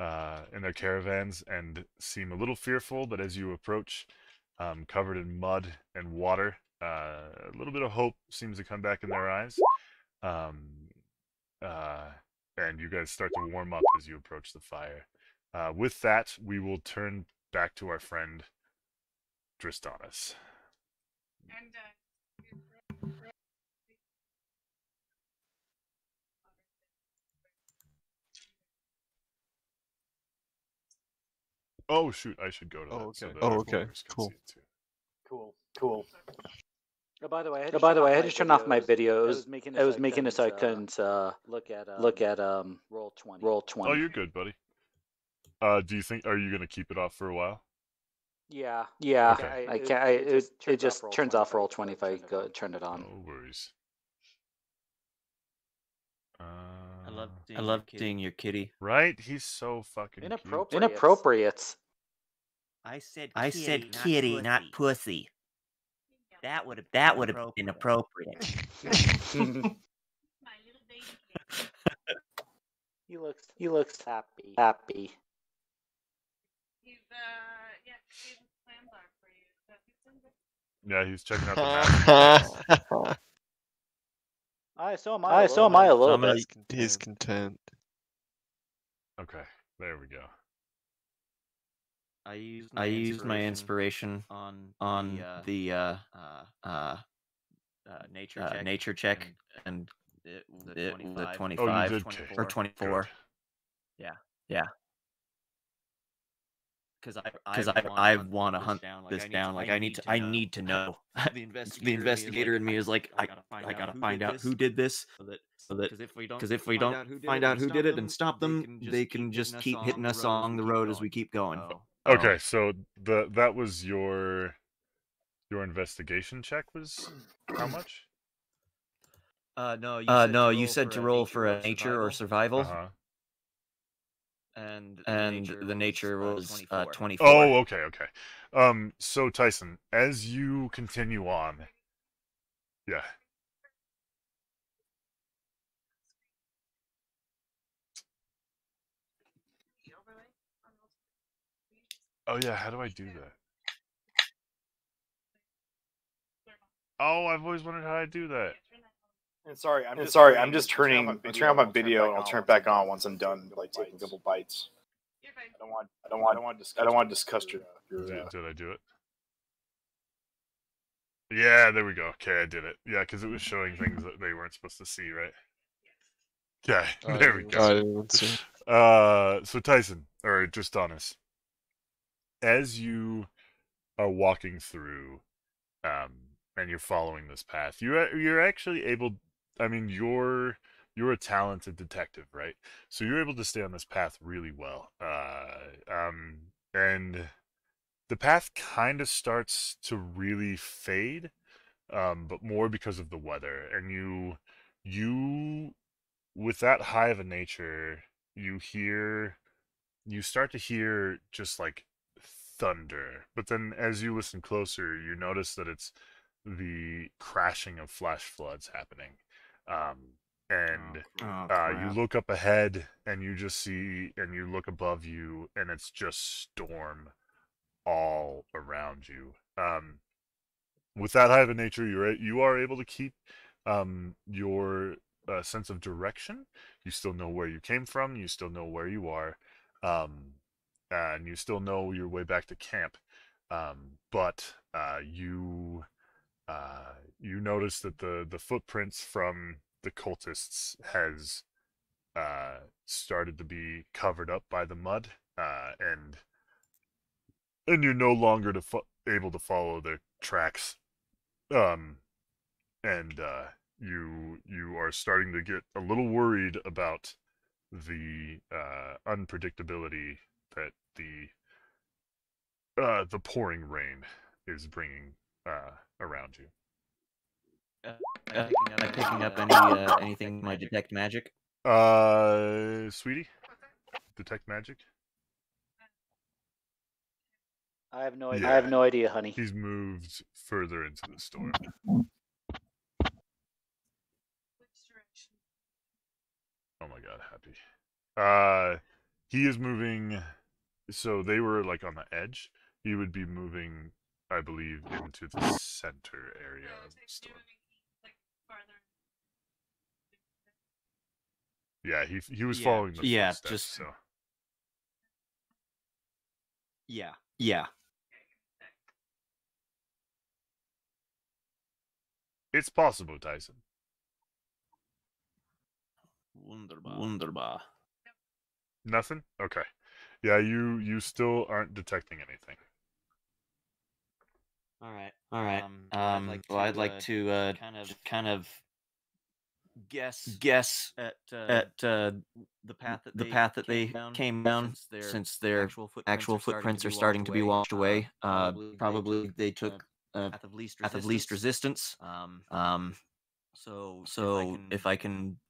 uh in their caravans and seem a little fearful but as you approach um covered in mud and water uh a little bit of hope seems to come back in their eyes um uh and you guys start to warm up as you approach the fire uh with that we will turn back to our friend Dristanis. And Oh shoot, I should go to that. Oh, so okay. that Oh, okay. Cool. see it too. Cool. Cool. Oh, by the way, I Oh, by the way, I had my to turn off my videos. videos. I was making I was making it so I couldn't, couldn't uh, look at um, look at um Roll20. roll Oh, twenty. you're good, buddy. Uh, do you think are you gonna keep it off for a while? Yeah, yeah. Okay. I, I can't. I, it, it just turns off Roll20 if I go turn it on. No worries. Uh, I love I love seeing your kitty. Right? He's so fucking cute. Inappropriate. Inappropriate. I said I said kitty, not pussy. That would have that would have been appropriate. He looks. He looks happy. Happy. He's uh yeah, see what his for you. So he's Yeah, he's checking out the map. I so am I. so am I a little I'm bit. He's content. okay, there we go. I used I used my inspiration on on the uh uh uh, uh nature check, nature check and it, the, the 25 did 24, take or it. 24 Good. yeah. Yeah. Because I because I I want to hunt this down like I need to I need to know the investigator in me is like I I gotta find out who did this so that so that because if we don't find out who did it and stop them they can just keep hitting us along the road as we keep going Okay, so the that was your your investigation check was how much? Uh, no, you uh, no, you said to roll for a nature or survival, Uh-huh. and and the nature was uh, 24. Oh, okay, okay. Um, so Tyson, as you continue on, yeah. Oh yeah, how do I do that? Oh, I've always wondered how I do that. And sorry, I'm just sorry. I'm just turning. I'm turning off my video, and I'll turn it back on once I'm done, like taking a couple bites. I don't want. I don't want. I don't want. to discuss- I don't want to discuss your. your Did, did I do it? Yeah, there we go. Okay, I did it. Yeah, because it was showing things that they weren't supposed to see, right? Okay, there we go. I didn't see. Uh, so Tyson, or just honest, as you are walking through, um, and you're following this path, you're you're actually able. I mean, you're you're a talented detective, right? So you're able to stay on this path really well. Uh, um, and the path kind of starts to really fade, um, but more because of the weather. And you you with that high of a nature, you hear you start to hear just like thunder. But then as you listen closer, you notice that it's the crashing of flash floods happening. Um, and Oh, uh, you look up ahead and you just see, and you look above you, and it's just storm all around you. Um, with that high of a nature, you're you are able to keep um, your uh, sense of direction. You still know where you came from. You still know where you are, um, and you still know your way back to camp. Um, but uh, you uh, you notice that the the footprints from the cultists has uh, started to be covered up by the mud, uh, and and you're no longer to fo- able to follow their tracks. Um, and uh, you you are starting to get a little worried about the uh, unpredictability that the uh, the pouring rain is bringing uh, around you. Uh, am I picking up any uh, anything in my detect magic? Uh, sweetie, detect magic. I have no idea. Yeah. I have no idea, honey. He's moved further into the storm. Which direction? Oh my god, happy. Uh, he is moving. So they were like on the edge. He would be moving, I believe, into the center area of the storm. Yeah, he he was Yeah, following the yeah, footsteps, just- so. Yeah. Yeah. It's possible, Tyson. Wunderbar. Wunderbar. Nothing? Okay. Yeah, you you still aren't detecting anything. All right. All right. Um, well, I'd like to uh, kind of kind of guess guess at uh, at uh, the path that the they path that they came down, came down since their since their actual footprints actual are starting footprints to are be starting to be washed away. Uh, probably they probably took, they uh, took a path of least path of least resistance. Um, Um, so so if I can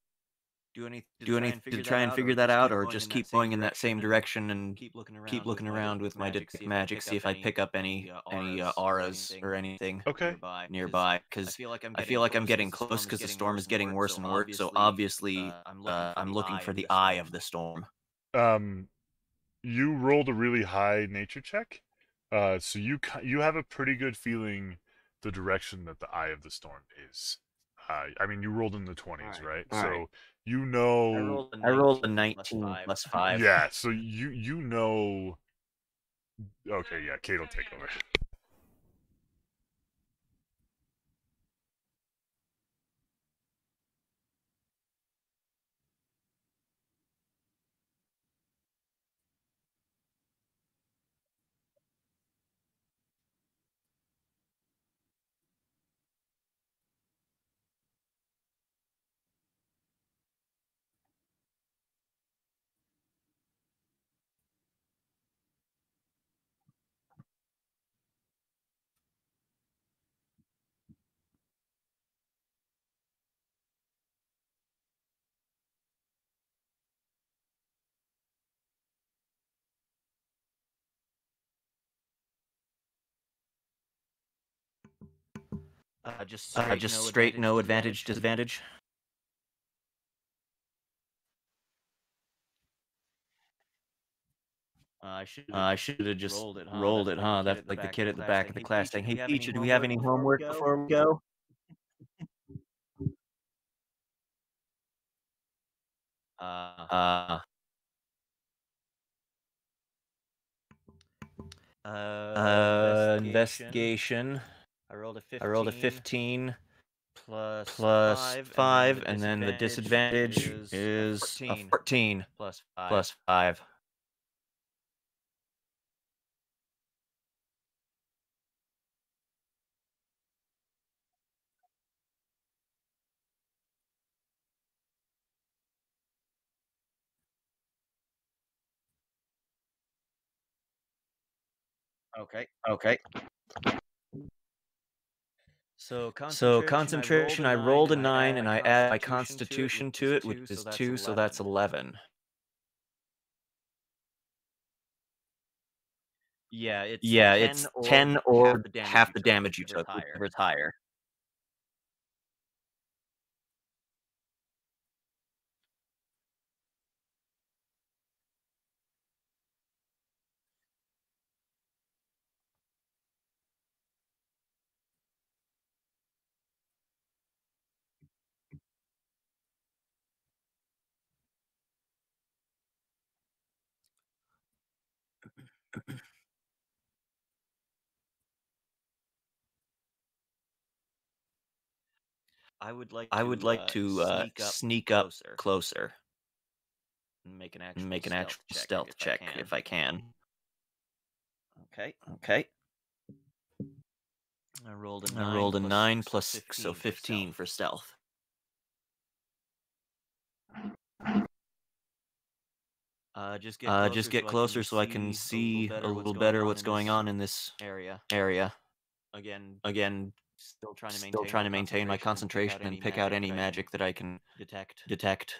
do anything do anything to try and figure that out, or just keep going in that same direction and keep looking around, keep looking around with my detect magic, see if I pick up any any uh, auras or anything Okay. nearby. nearby. Because I feel like I'm I like I'm getting close because the storm is getting worse and worse. So obviously, uh, I'm looking for the eye of the storm. Um, you rolled a really high nature check, uh, so you you have a pretty good feeling the direction that the eye of the storm is. Uh, I mean, you rolled in the twenties, right? All so right. You know. I rolled a I rolled a 19 19 plus plus five. five. Yeah, so you you know. Okay, yeah, Kate will take over. Uh, just Uh, straight, just no straight, advantage, no advantage, disadvantage. Uh, I should Uh, I should have just rolled it, huh? rolled That's it, huh? That's like the kid at the back of the class saying, "Hey, "Hey, teacher, teacher, do we have any homework before we go?" Uh, Uh, uh, investigation. I rolled a 15. I rolled a 15 plus plus five, five, and then the disadvantage is, is a 14 14 plus five. plus five. Okay. Okay. So So concentration, concentration, I rolled a nine, and I add my constitution to it, which is two, so that's eleven. Yeah, it's Yeah, it's ten or half the damage you took, higher. whichever's higher. I would like. I would to, like uh, to uh, sneak up sneak up closer. closer and make an actual make an stealth actual check stealth if check I can. if I can. Okay. Okay. I rolled a I nine. rolled a plus nine plus six, so 15 for stealth. Uh, just get Uh, closer just get so I closer can so I can see a little better better what's going on in this area. area. Again, Again, still trying to maintain still trying my to maintain my concentration and pick out any magic that I can detect. detect.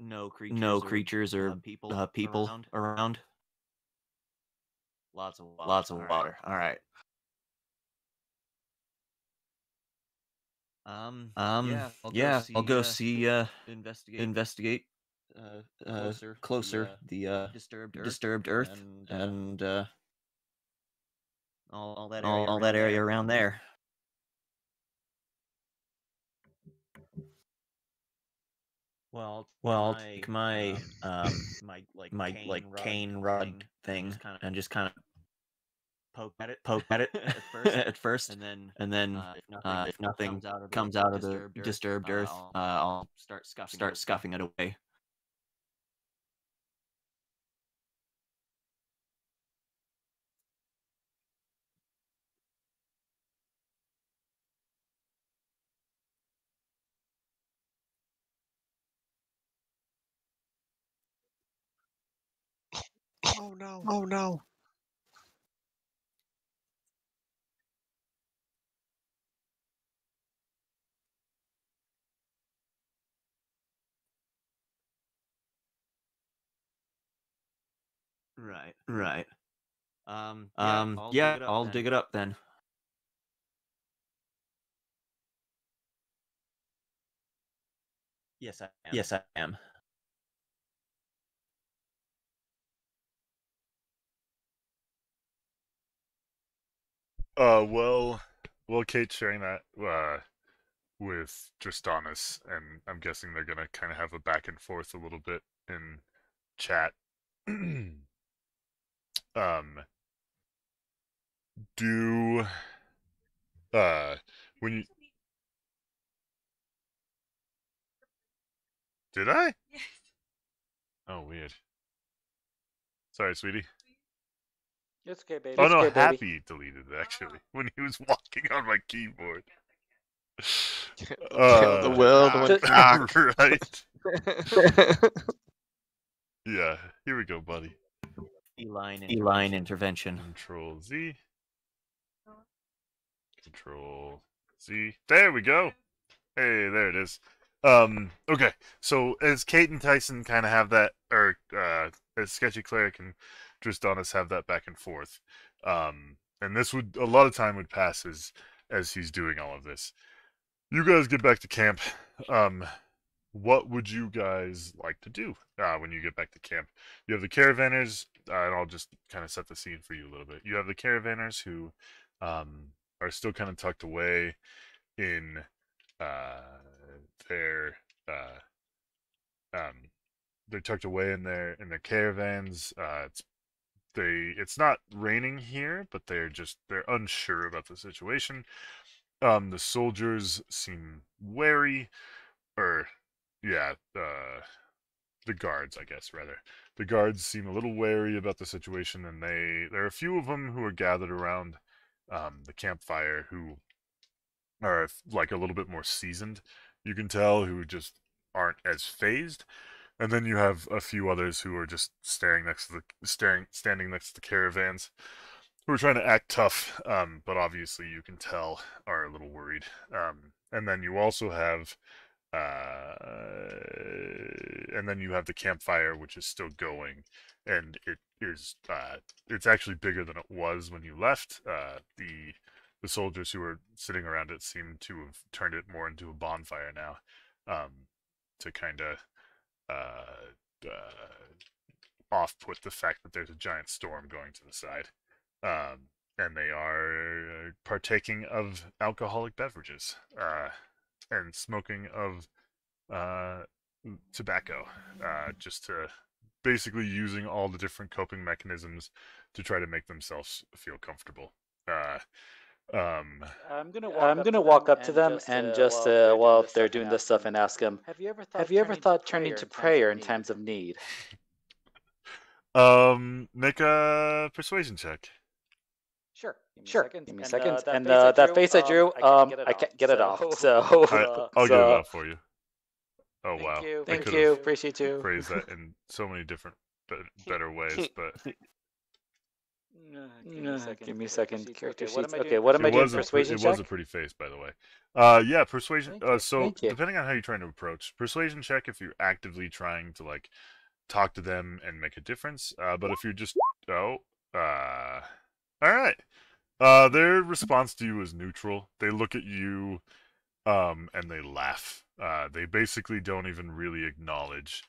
No creatures. No creatures or uh, people. uh, people around. around. Lots of water. Lots of All right. water. All right. Um. Um. Yeah. I'll go yeah. see. I'll go uh, see. Uh, investigate. investigate uh, uh, closer. closer The, the uh, disturbed earth. disturbed earth and, uh, and uh, all, all that area. all, all around that area there. around there. Well, Well, I'll my, take my um, my like my cane like rod cane rod thing, thing and just kind of poke at it, poke at it at first, at first, and then and then uh, if nothing, uh, if nothing comes, out of the, disturbed, uh, earth, uh, I'll, I'll, start scuffing start it scuffing it away. Oh no! Oh no! Right. Right. Um. Um. Yeah. I'll dig it up then. Yes, I am. Yes, I am. Uh, well, well, Kate's sharing that uh, with Tristanus, and I'm guessing they're gonna kind of have a back and forth a little bit in chat. um, do uh, when you did I? Yes. Oh, weird. Sorry, sweetie. It's okay, baby. Oh It's no, okay, baby. Happy deleted it actually when he was walking on my keyboard. Uh, the will, the one cock. right? yeah, here we go, buddy. Feline, feline intervention. Control Z. Control Z. There we go. Hey, there it is. Um, okay, so as Kate and Tyson kind of have that, or uh, as Sketchy Cleric and Tristanus have that back and forth, um, and this would a lot of time would pass as as he's doing all of this. You guys get back to camp. Um, what would you guys like to do uh, when you get back to camp? You have the caravanners, uh, and I'll just kind of set the scene for you a little bit. You have the caravanners who um, are still kind of tucked away in uh, their uh, um, they're tucked away in their in their caravans. Uh, it's they it's not raining here, but they're just they're unsure about the situation. Um, the soldiers seem wary, or yeah, uh, the guards, I guess rather. The guards seem a little wary about the situation, and they there are a few of them who are gathered around um, the campfire who are like a little bit more seasoned. You can tell who just aren't as phased, and then you have a few others who are just staring next to the staring standing next to the caravans, who are trying to act tough, um, but obviously you can tell are a little worried. Um, and then you also have, uh, and then you have the campfire, which is still going, and it is uh, it's actually bigger than it was when you left. Uh, the the soldiers who were sitting around it seem to have turned it more into a bonfire now, um, to kind of uh, uh, off put the fact that there's a giant storm going to the side. Um, and they are partaking of alcoholic beverages uh, and smoking of uh, tobacco, uh, just to basically using all the different coping mechanisms to try to make themselves feel comfortable. Uh, um, I'm gonna walk I'm gonna walk up to them and just uh, while they're doing this stuff and ask them, Have you ever thought Have you ever turning to thought turning to prayer in need? times of need? um, make a persuasion check. Sure. Give me a Sure. second. Give me a And, second. uh, that and face I uh, that drew, face I um, I can't um, get it I off, can't get it off. so- So, I, uh, I'll get it off for you. Oh Thank wow! you. Thank you. Appreciate you. Phrased that in so many different, be- better ways, but Uh, Give me a second. Give me a Character second. sheets. Character Okay, what am sheets. I Okay, doing what am I it doing? was a pre- Persuasion it check. was a pretty face, by the way. Uh, yeah, persuasion. Uh, so depending on how you're trying to approach persuasion check, if you're actively trying to like talk to them and make a difference, uh, but if you're just oh, uh, all right, uh, their response to you is neutral. They look at you, um, and they laugh. Uh, they basically don't even really acknowledge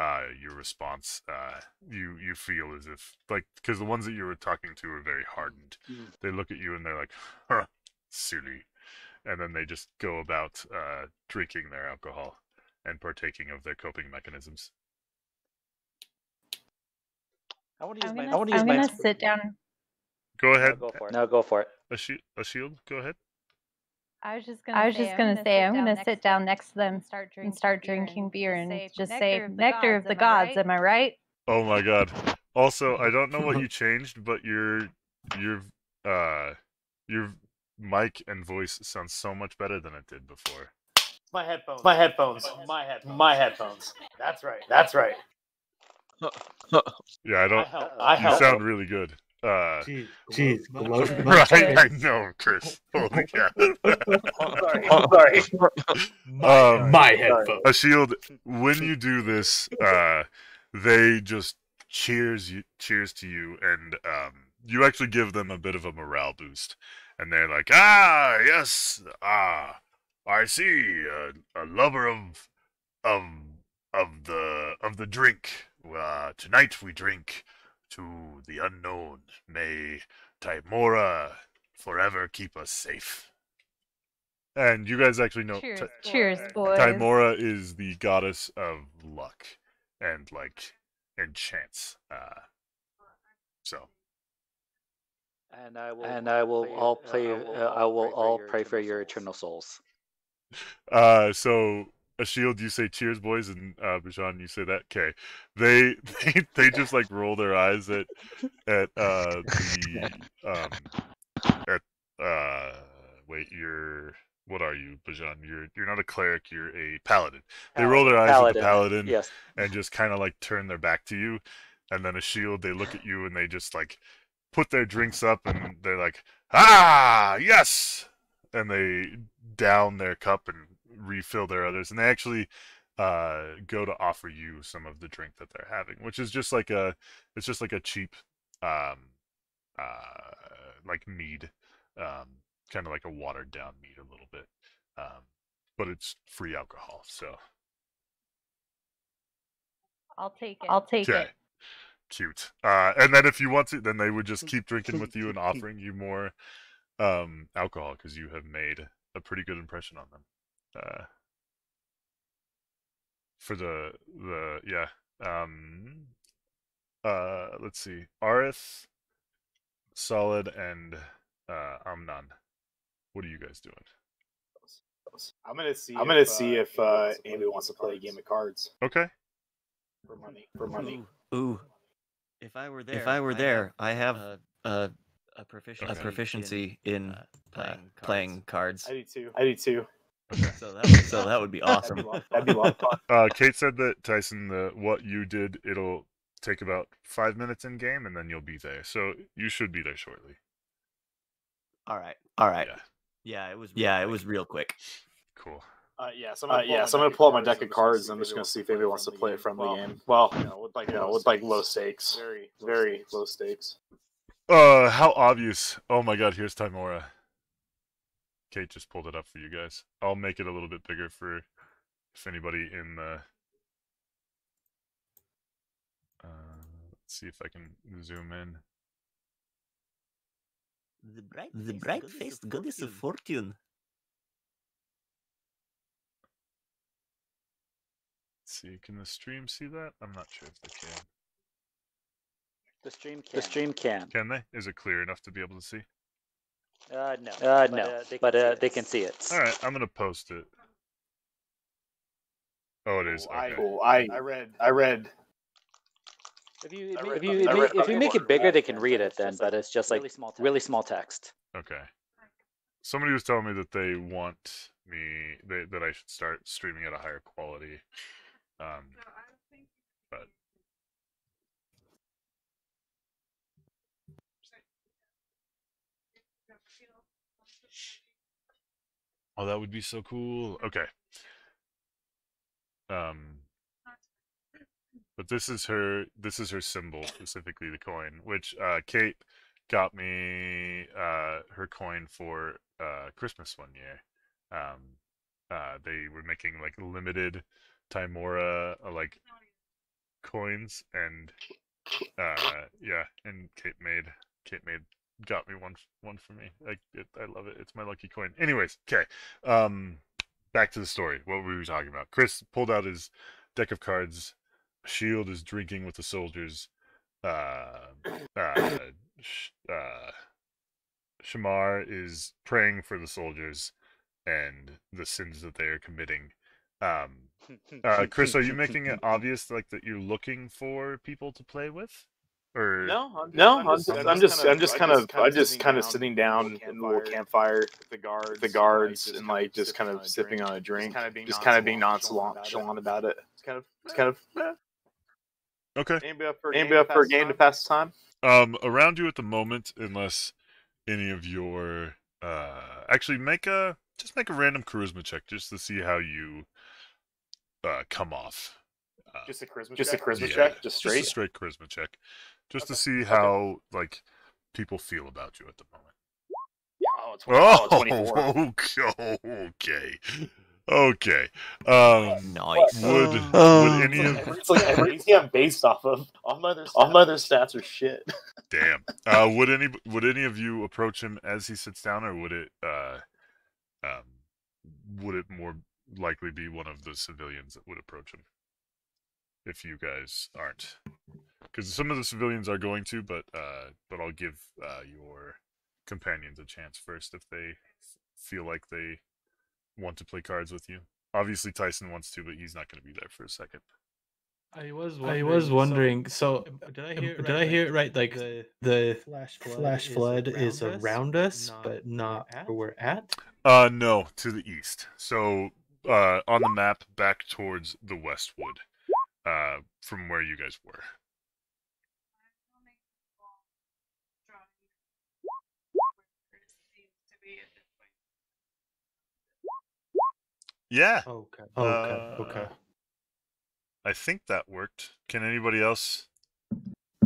uh your response uh you you feel as if like because the ones that you were talking to are very hardened Mm. they look at you and they're like huh silly and then they just go about uh drinking their alcohol and partaking of their coping mechanisms I want to use I'm gonna, I want to use I'm my. gonna sit down. Go ahead Go for it. No, go for it. a shield a shield go ahead I was just gonna. I was say, just I'm gonna say I'm gonna sit sit down next to them start drinking and start beer and drinking beer and say, just "Nectar say of the nectar of gods, the am I gods. right?" Am I right? oh my god also i don't know what you changed but your your uh your mic and voice sounds so much better than it did before My headphones. My headphones. My headphones. My headphones. That's right. That's right. Yeah, I don't. help- I you help. sound really good. Uh, Jeez, jeez, glow- right? glow- I know, Chris. Holy cow. sorry, sorry. Um, My headphones. A shield. When you do this, uh, they just cheers you, cheers to you, and um, you actually give them a bit of a morale boost, and they're like, "Ah, yes, ah, I see, a, a lover of, of, of the of the drink. Uh, tonight we drink to the unknown. May Tymora forever keep us safe." And you guys actually know. Cheers, Ti- cheers, boys. Tymora is the goddess of luck and like and chance. Uh, so And I will. And I will all play. Uh, I will all pray for your eternal souls. uh so a shield you say cheers boys and uh Bijan you say that? Okay they they they just like roll their eyes at at uh the um at uh wait you're what are you Bijan? You're you're not a cleric you're a paladin. They roll their eyes at the Paladin, paladin yes. and just kind of like turn their back to you and then a shield they look at you and they just like put their drinks up and they're like ah yes! and they down their cup and refill their others and they actually uh go to offer you some of the drink that they're having which is just like a it's just like a cheap um uh like mead um kind of like a watered down mead a little bit um but it's free alcohol so I'll take it. I'll take Okay. it. Cute. Uh, and then if you want to, then they would just keep drinking with you and offering you more um, alcohol because you have made a pretty good impression on them. Uh, for the the yeah. Um, uh, let's see. Arith, Solid, and uh, Amnon. What are you guys doing? I'm gonna see. I'm gonna see if uh, anybody wants to play a game of cards Okay. for money. For money. Ooh. If I were there, if I I were have there, I have a- a A proficiency. a proficiency in uh, playing playing cards. I do too. I do too. So that would, so that would be awesome. That'd be, lo- that'd be a lot of fun. Uh, Kate said that Tyson, the what you did, it'll take about five minutes in game, and then you'll be there. So you should be there shortly. All right. All right. Yeah. Yeah, it was. Yeah, it was real quick. Cool. Uh, yeah, so I'm gonna, yeah, so I'm gonna pull out my deck of cards. I'm just gonna see if anybody wants to play a friendly game. Well, you know, with like you know, with like low stakes, very very low stakes. Uh, how obvious! Oh my God, here's Tymora. Kate just pulled it up for you guys. I'll make it a little bit bigger for if anybody in the. Uh, let's see if I can zoom in. The bright, the bright faced goddess of fortune. Let's see, can the stream see that? I'm not sure if they can. The stream can. The stream can. Can they? Is it clear enough to be able to see? Uh, no. Uh, no. But uh, they can see it. All right, I'm gonna post it. Oh, it is. I, Okay. cool. I I read I read. If you if read you, if I you, read if you make it bigger, they can read it then. But it's just like really small text. Okay. Somebody was telling me that they want me they, that I should start streaming at a higher quality. Um, oh, that would be so cool. Okay. Um, but this is her. This is her symbol, specifically the coin, which uh, Kate got me uh, her coin for uh, Christmas one year. Um, uh, they were making like limited Tymora uh, like coins, and uh, yeah, and Kate made Kate made got me one one for me. I it, I love it. It's my lucky coin. Anyways, okay. Um, back to the story. What were we talking about? Chris pulled out his deck of cards. Shield is drinking with the soldiers. Uh, uh, sh- uh, Shamar is praying for the soldiers and the sins that they are committing. Um, uh, Chris, are you making it obvious like that you're looking for people to play with? Or No, I'm just, no, I'm just, I'm just, I'm just kind of, I'm just kind of sitting down in the little campfire, the guards, the guards, and like just kind of sipping on a drink, just kind of being nonchalant about it. It's kind of, it's kind of. eh. Okay. Anybody up for, anybody up for a game to pass the time? Um, around you at the moment, unless any of your uh, actually make a just make a random charisma check just to see how you uh come off. Uh, Just a charisma Just a check? charisma yeah, check? Just Just straight? a straight charisma check, just to see how like people feel about you at the moment. Oh, 20, oh, 24. okay, okay, okay. Um, Nice. Would Oh. would any of It's like everything I'm based off of. All my other all my other stats are shit. Damn. Uh, would any would any of you approach him as he sits down, or would it uh, um, would it more likely be one of the civilians that would approach him? If you guys aren't, because some of the civilians are going to, but uh, but I'll give uh, your companions a chance first if they feel like they want to play cards with you. Obviously, Tyson wants to, but he's not going to be there for a second. I was I was wondering. So, did I hear it did right, I like, hear it right? Like the the, flash flash flood flood, is is around around us, us, but but not where we're at. Uh, no, to the east. So, uh, on the map, back towards the westwood, uh, from where you guys were. Yeah. Okay. Okay. okay. Uh, I think that worked. Can anybody else?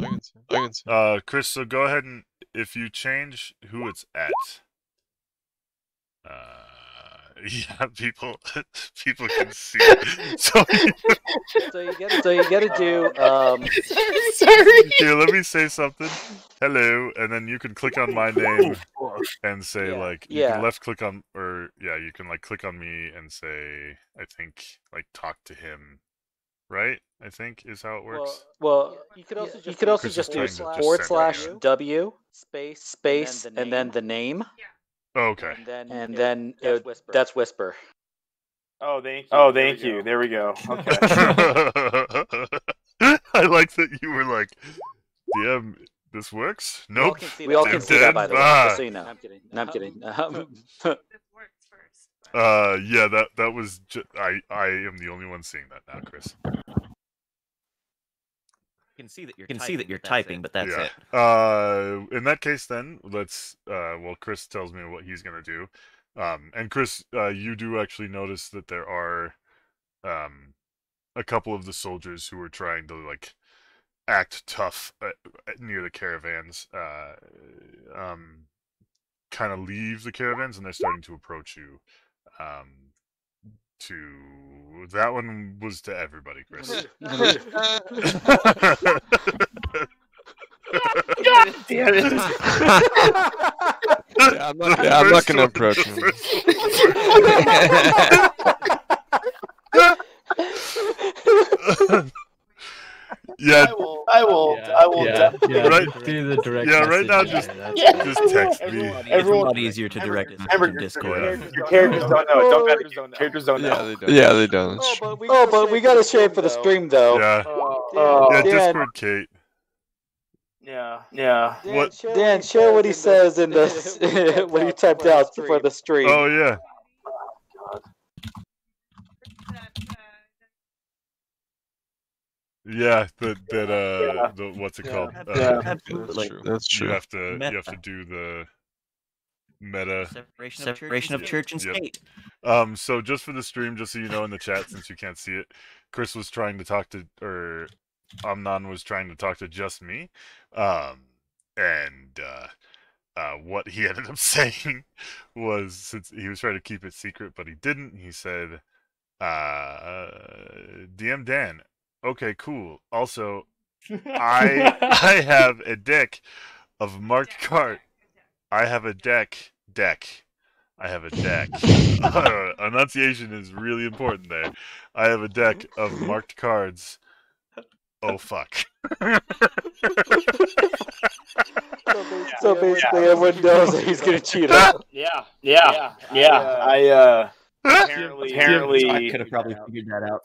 I can see. I can see. Uh, Chris, so go ahead and if you change who it's at. Uh, yeah, people, people can see. So, So you get so you got to do. Um, Sorry. Here, let me say something. Hello, and then you can click on my name and say Yeah. like you Yeah. can left click on or yeah, you can like click on me and say I think like talk to him, right? I think is how it works. well, you could also you just could also just do trying to just forward send slash you. W space space and then the name. Oh, okay. And then and then that's whisper. That's whisper. Oh, thank you. Oh, thank you. There we go. Okay. I like that you were like, DM, this works. We all Nope. can see that, we all can see that by the way. Ah. Just so you know. I'm kidding. No, I'm kidding. Um, Uh, yeah, that that was. Ju- I I am the only one seeing that now, Chris. You can see that you're can see that you're typing, but that's yeah. it. Uh, in that case, then let's. Uh, well, Chris tells me what he's gonna do. Um, and Chris, uh, you do actually notice that there are, um, a couple of the soldiers who are trying to like act tough uh, near the caravans. Uh, um, kind of leave the caravans and they're starting to approach you. Um, to that one was to everybody, Chris. God damn it. Yeah, I'm not, yeah, I'm not gonna approach him. yeah, I will. I will. I will. Yeah, yeah, right. do the direct Yeah, right now just Yeah. just text me. Everyone- It's a everyone- lot easier to direct message Remember, in Discord. characters- Your characters don't know. Don't matter. Characters don't know. Yeah, they don't. Yeah, they don't. oh, but we, oh, but we gotta share it for the stream though. Yeah, Oh, yeah. Dan. Discord, Kate. yeah. Yeah. What? Dan, share what he says in the what he typed out for the stream. Oh yeah. Yeah, that that uh, the what's it called? Uh, Yeah. Absolutely. That's You true. have to you have to do the meta. Separation of, separation of church and Yep. state. Um, so just for the stream, just so you know in the chat, since you can't see it, Chris was trying to talk to, or Amnon was trying to talk to just me, um, and uh, uh, what he ended up saying was since he was trying to keep it secret, but he didn't. He said, uh, "DM Dan, okay, cool. Also, I I have a deck of marked card. I have a deck deck. I have a deck. Uh, enunciation is really important there. I have a deck of marked cards. Oh fuck. So basically, everyone knows that he's gonna cheat. out. Yeah. Yeah. Yeah. I uh. Apparently, I could have probably figured that out.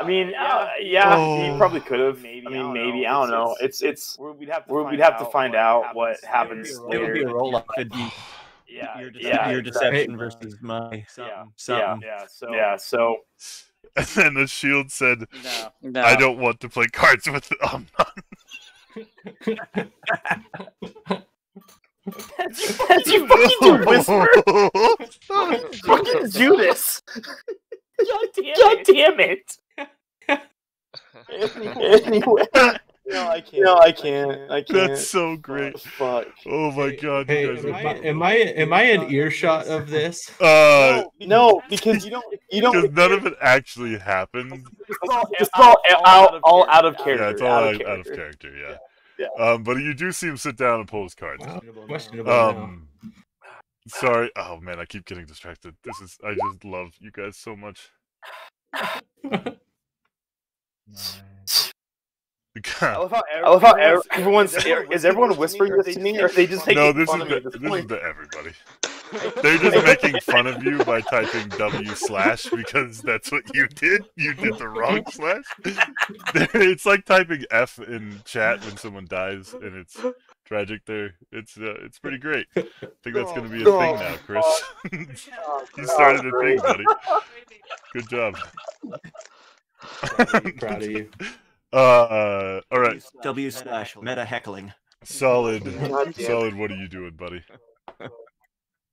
I mean, uh, yeah, he Oh. probably could have. Maybe, I mean, maybe I don't know. It's it's we'd have to we'd have to find out what happens It would be a later. roll up. It'd be Yeah, your, yeah, your exactly. deception versus my Yeah, something. yeah, something. yeah. So yeah, so And then the shield said, No, no. I don't want to play cards with um That's you fucking do whisper. fucking Judas. God damn God damn it. anyway. No, I can't. No, I can't. I can't. That's so great. Fuck. Oh my god, Hey, you guys am are I, am I am I in earshot of this? Uh, No, because you don't. You don't. because none of it actually happened. It's all, it's all, out, all out of character. Yeah, it's all out, out, of out of character. character. Yeah. Um, but you do see him sit down and pull his cards. Questionable now. Um, sorry. Oh man, I keep getting distracted. This is. I just love you guys so much. I love how, I love how ev- everyone's. Is everyone whispering this to me, or are they just taking no, this fun is of me at this this is point? the everybody. They're just making fun of you by typing W slash because that's what you did. You did the wrong slash. it's like typing F in chat when someone dies and it's tragic. There, it's uh, it's pretty great. I think that's going to be a thing now, Chris. you started a thing, buddy. Good job. Proud of you. Uh, all right. W slash meta heckling. Solid, solid. What are you doing, buddy?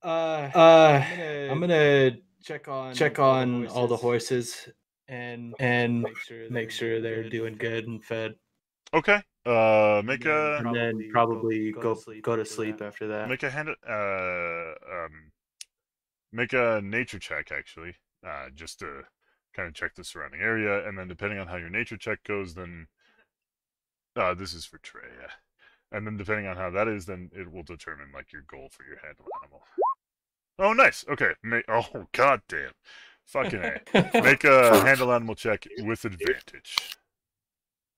Uh, uh, I'm gonna check on check on all the horses and and make sure they're doing good and fed. Okay. Uh, make a and then probably go go to sleep after that. make a hand uh um make a nature check actually uh just to kind of check the surrounding area and then depending on how your nature check goes then uh this is for Trey yeah and then depending on how that is then it will determine like your goal for your handle animal oh nice okay Ma- oh god damn fucking a make a handle animal check with advantage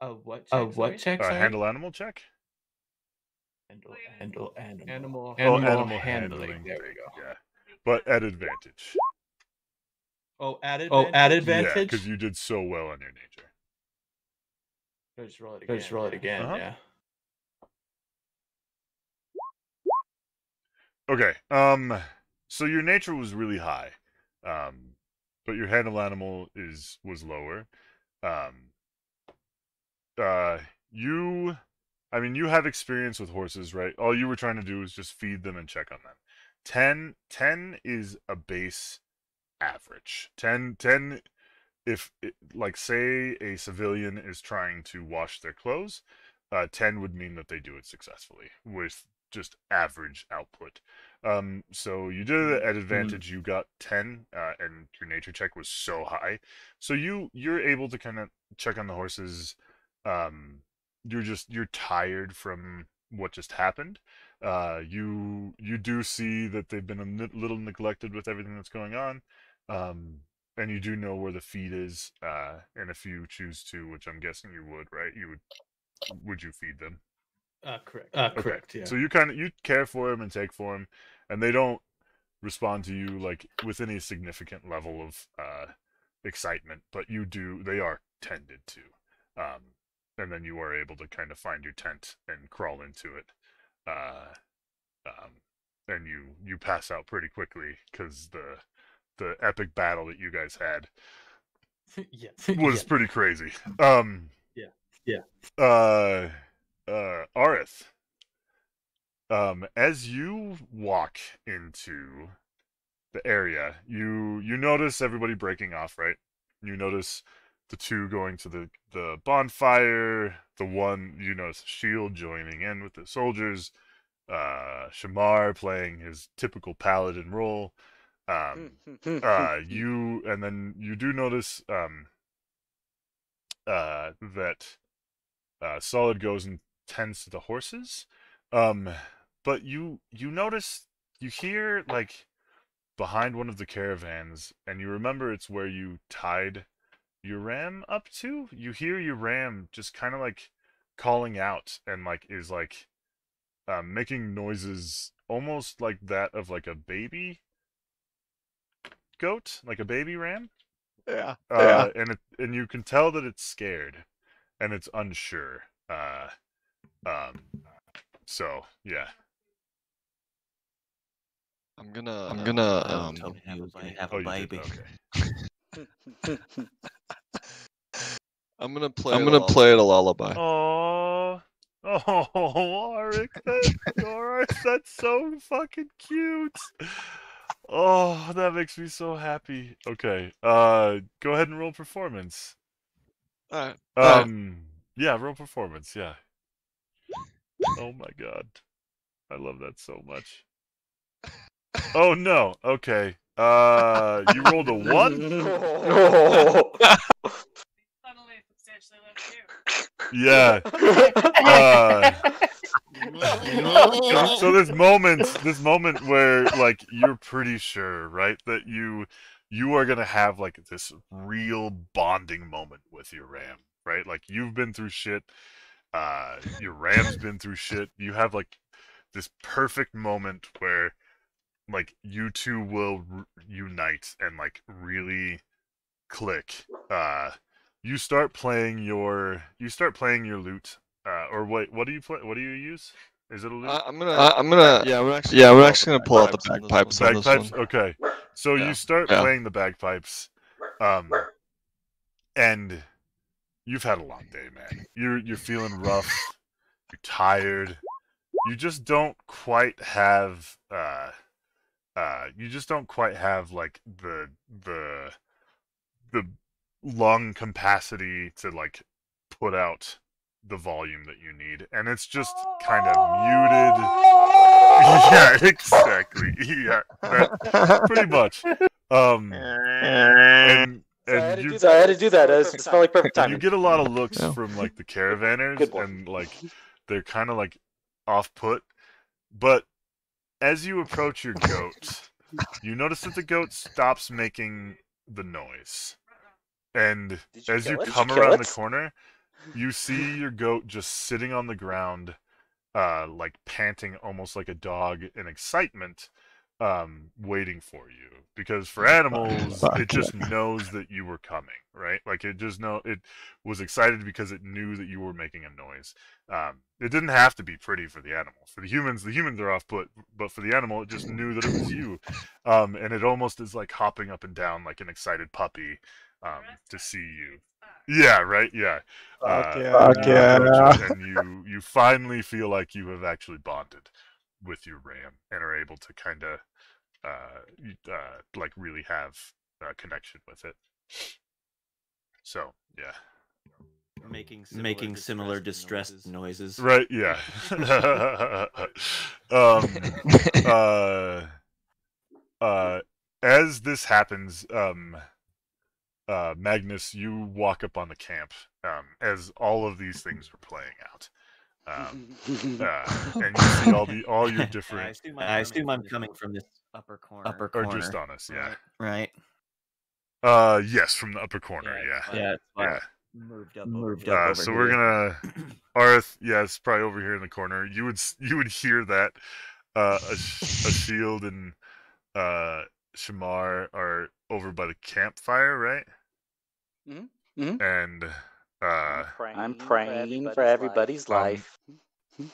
A what? A what check? uh, sorry? handle animal check handle handle animal animal oh animal animal handling. handling There we go. yeah but at advantage Oh, added. Oh, added Yeah, advantage. because you did so well on your nature. Just roll it again. Just roll it again. Uh-huh. Yeah. Okay. Um. So your nature was really high, um, but your handle animal is was lower. Um. Uh. You, I mean, you have experience with horses, right? All you were trying to do was just feed them and check on them. 10, 10 is a base average. 10, 10 if like say a civilian is trying to wash their clothes, uh, 10 would mean that they do it successfully with just average output. Um, so you did it at advantage. You got 10, uh, and your nature check was so high. So you you're able to kind of check on the horses. Um, you're just you're tired from what just happened. Uh, you you do see that they've been a little neglected with everything that's going on. Um, and you do know where the feed is. Uh, and if you choose to, which I'm guessing you would, right? You would would you feed them? Uh, correct. Uh, Okay. correct. Yeah. So you kind of you care for them and take for them, and they don't respond to you like with any significant level of uh, excitement, but you do. They are tended to, um, and then you are able to kind of find your tent and crawl into it, uh, um, and you you pass out pretty quickly because the the epic battle that you guys had yeah. was yeah. pretty crazy. Um, Yeah. Yeah. uh, uh, Arith, um, as you walk into the area, you you notice everybody breaking off, right? You notice the two going to the the bonfire. The one you notice Shield joining in with the soldiers. Uh, Shamar playing his typical paladin role. Um, uh, you and then you do notice um, uh, that uh, Solid goes and tends to the horses. Um, but you you notice you hear like behind one of the caravans, and you remember it's where you tied your ram up to. You hear your ram just kind of like calling out and like is like um, making noises almost like that of like a baby goat, like a baby ram. Yeah. Uh, and it and you can tell that it's scared and it's unsure. Uh, so yeah. I'm gonna I'm gonna Oh, um told me he was gonna have Oh, a you did? baby. Okay. I'm gonna play. I'm gonna a play it a lullaby. Oh, oh, Arik, that, alright, that's so fucking cute. Oh, that makes me so happy. Okay, uh, go ahead and roll performance. Alright. Um, yeah, roll performance. Yeah. Oh my god, I love that so much. Oh no. Okay. Uh, you rolled a one. Yeah. Uh, so this moment, this moment where like you're pretty sure, right, that you you are gonna have like this real bonding moment with your ram, right? Like you've been through shit. Uh, your ram's been through shit. You have like this perfect moment where like you two will r- unite and like really click. Uh, you start playing your you start playing your lute. Uh, or wait, what do you play? What do you use? Is it a lute? Uh, I'm gonna. Uh, I'm gonna. Yeah, we're actually. Yeah, we're actually gonna pull out the bagpipes on this bagpipes. one. Okay, so Yeah. you start Yeah. playing the bagpipes, um, and you've had a long day, man. You're you're feeling rough. You're tired. You just don't quite have. Uh, uh, you just don't quite have like the the the lung capacity to like put out the volume that you need, and it's just kind of muted. yeah, exactly. Yeah, that, pretty much. Um, and So I had and to you, do that. I had to do that. It, was, it felt like perfect you get a lot of looks Yeah. from like the caravanners, and like they're kind of like off put. But as you approach your goat, you notice that the goat stops making the noise. And you as you it? Did you come kill around the corner, you see your goat just sitting on the ground, uh, like panting almost like a dog in excitement, um, waiting for you. Because for animals, it just yeah. knows that you were coming, right? Like it just know it was excited because it knew that you were making a noise. Um, it didn't have to be pretty for the animal. For the humans, the humans are off put, but for the animal, it just knew that it was you. Um, and it almost is like hopping up and down like an excited puppy um, to see you. Yeah, right. Yeah. Fuck Uh, yeah. Fuck you yeah. And you you finally feel like you have actually bonded with your ram and are able to kind of uh, uh, like really have a connection with it. So yeah. Making making similar distressed noises. Right, yeah. um, uh, uh, as this happens, um, uh, Magnus, you walk up on the camp um, as all of these things are playing out. Um, uh, and you see all the all your different. I different assume, I assume I'm coming from this upper corner. Upper or corner. just on us, yeah. Right. Uh, yes, from the upper corner, Yeah, yeah. Yeah, it's yeah. Moved up. Moved Uh, up. over so here. we're gonna, Arth, yeah, it's probably over here in the corner. You would you would hear that uh, a, a shield and uh, Shamar are over by the campfire, right? Mm-hmm. Mm-hmm. And uh, I'm praying for everybody's life.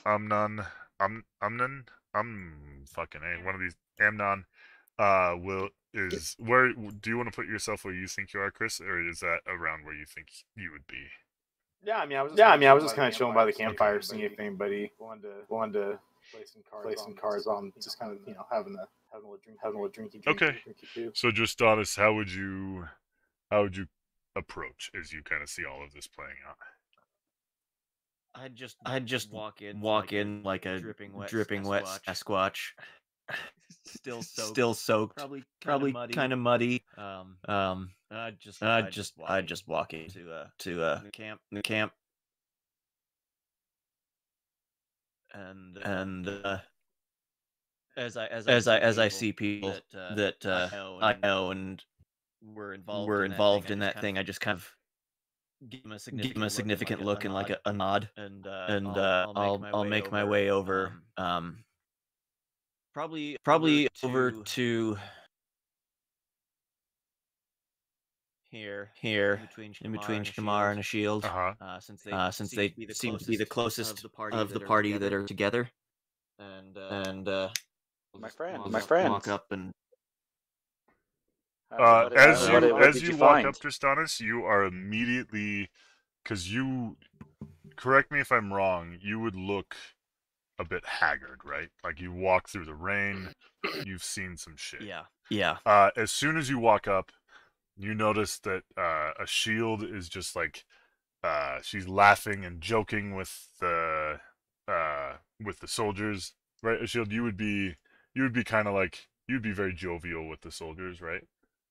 Amnon, Am Amnon, I'm fucking a one of these Amnon. Uh, will is where do you want to put yourself where you think you are, Chris, or is that around where you think you would be? Yeah, I mean, I was. Just yeah, I mean, I was just kind of chilling by the campfire, seeing if anybody wanted to wanted to play some cards, play some cards on, just kind of you know having a having a little drink, having a little drinky, drinky, Okay. drinky too. So just honest, how would you how would you approach as you kind of see all of this playing out? I'd just I'd just walk in walk in like a dripping wet dripping wet Sasquatch. Still soaked. Still soaked. Probably probably kind of muddy. Um um I'd just I'd just I'd just walk into uh to uh the camp the camp and and uh as I as I as I, as I see people that, uh, I know and were involved were involved in that thing, I just kind of give them a significant, give 'em a significant look and like a, a nod, and uh, and uh, I'll I'll make my way over. Um, probably probably over to here here in between Shamar and a shield. Uh-huh. since they uh, since they seem to be the closest of the party that are together, and uh, and uh, My friend, my friend. walk up and Uh, what- as uh, you what what as you, you walk find? up Tristanus, you are immediately because you correct me if I'm wrong. You would look a bit haggard, right? Like you walk through the rain. You've seen some shit. Yeah. Yeah. Uh, as soon as you walk up, you notice that uh, a shield is just like uh, she's laughing and joking with the uh, with the soldiers, right? A shield, you would be you would be kind of like you'd be very jovial with the soldiers, right?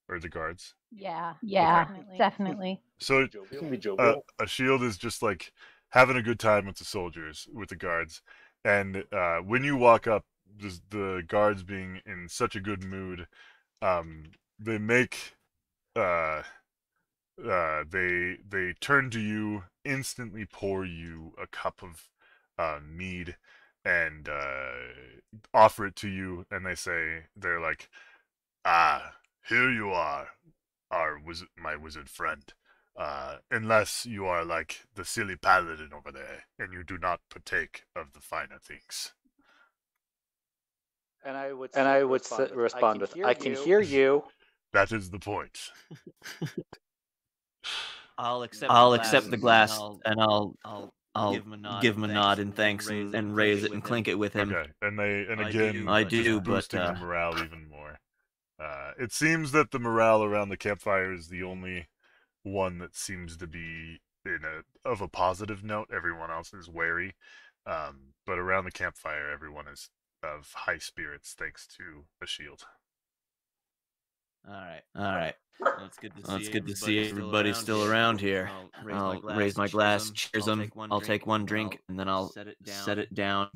Or the guards. Yeah. Yeah. Definitely. So You uh, a shield is just like having a good time with the soldiers, with the guards. And uh, when you walk up, just the guards being in such a good mood, um, they make uh, uh, they they turn to you, instantly pour you a cup of uh, mead, and uh, offer it to you, and they say they're like, "Ah, here you are, our wizard, my wizard friend." uh, unless you are like the silly paladin over there and you do not partake of the finer things. And I would And I would s- respond with, "I can hear you." That is the point. I'll accept. I'll the accept the glass glass and I'll I'll I'll give him a nod give and him a thanks nod and and thanks raise and, it and and raise clink it it and with clink it with him. Okay, and they and I again, do, I do, just uh, but, uh, morale even more. Uh, it seems that the morale around the campfire is the only one that seems to be in a of a positive note. Everyone else is wary, um, but around the campfire, everyone is of high spirits thanks to a shield. All right. All right. Well, it's good to Well, see it's good to everybody see everybody still around here. I'll raise my glass, cheers them. I'll take one drink, and then I'll set it down, set it down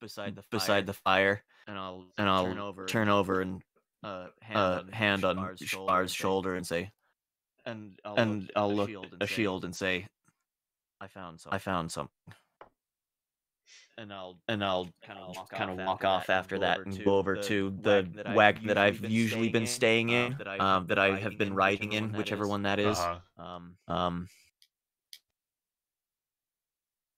beside the beside the fire, and I'll and I'll turn over, turn over and uh, hand uh, on hand on Shar's Shar's shoulder shoulder and say, and I'll and look I'll a look shield and a say, shield and say, I found some. I found some. and I'll and I'll kind of walk kind of off walk after off that and after go that over and to go over the to wagon the that I've wagon that I've usually usually been been staying staying in, in, um, that I um, that I have been riding in, whichever one that is. Uh-huh. Um, Um,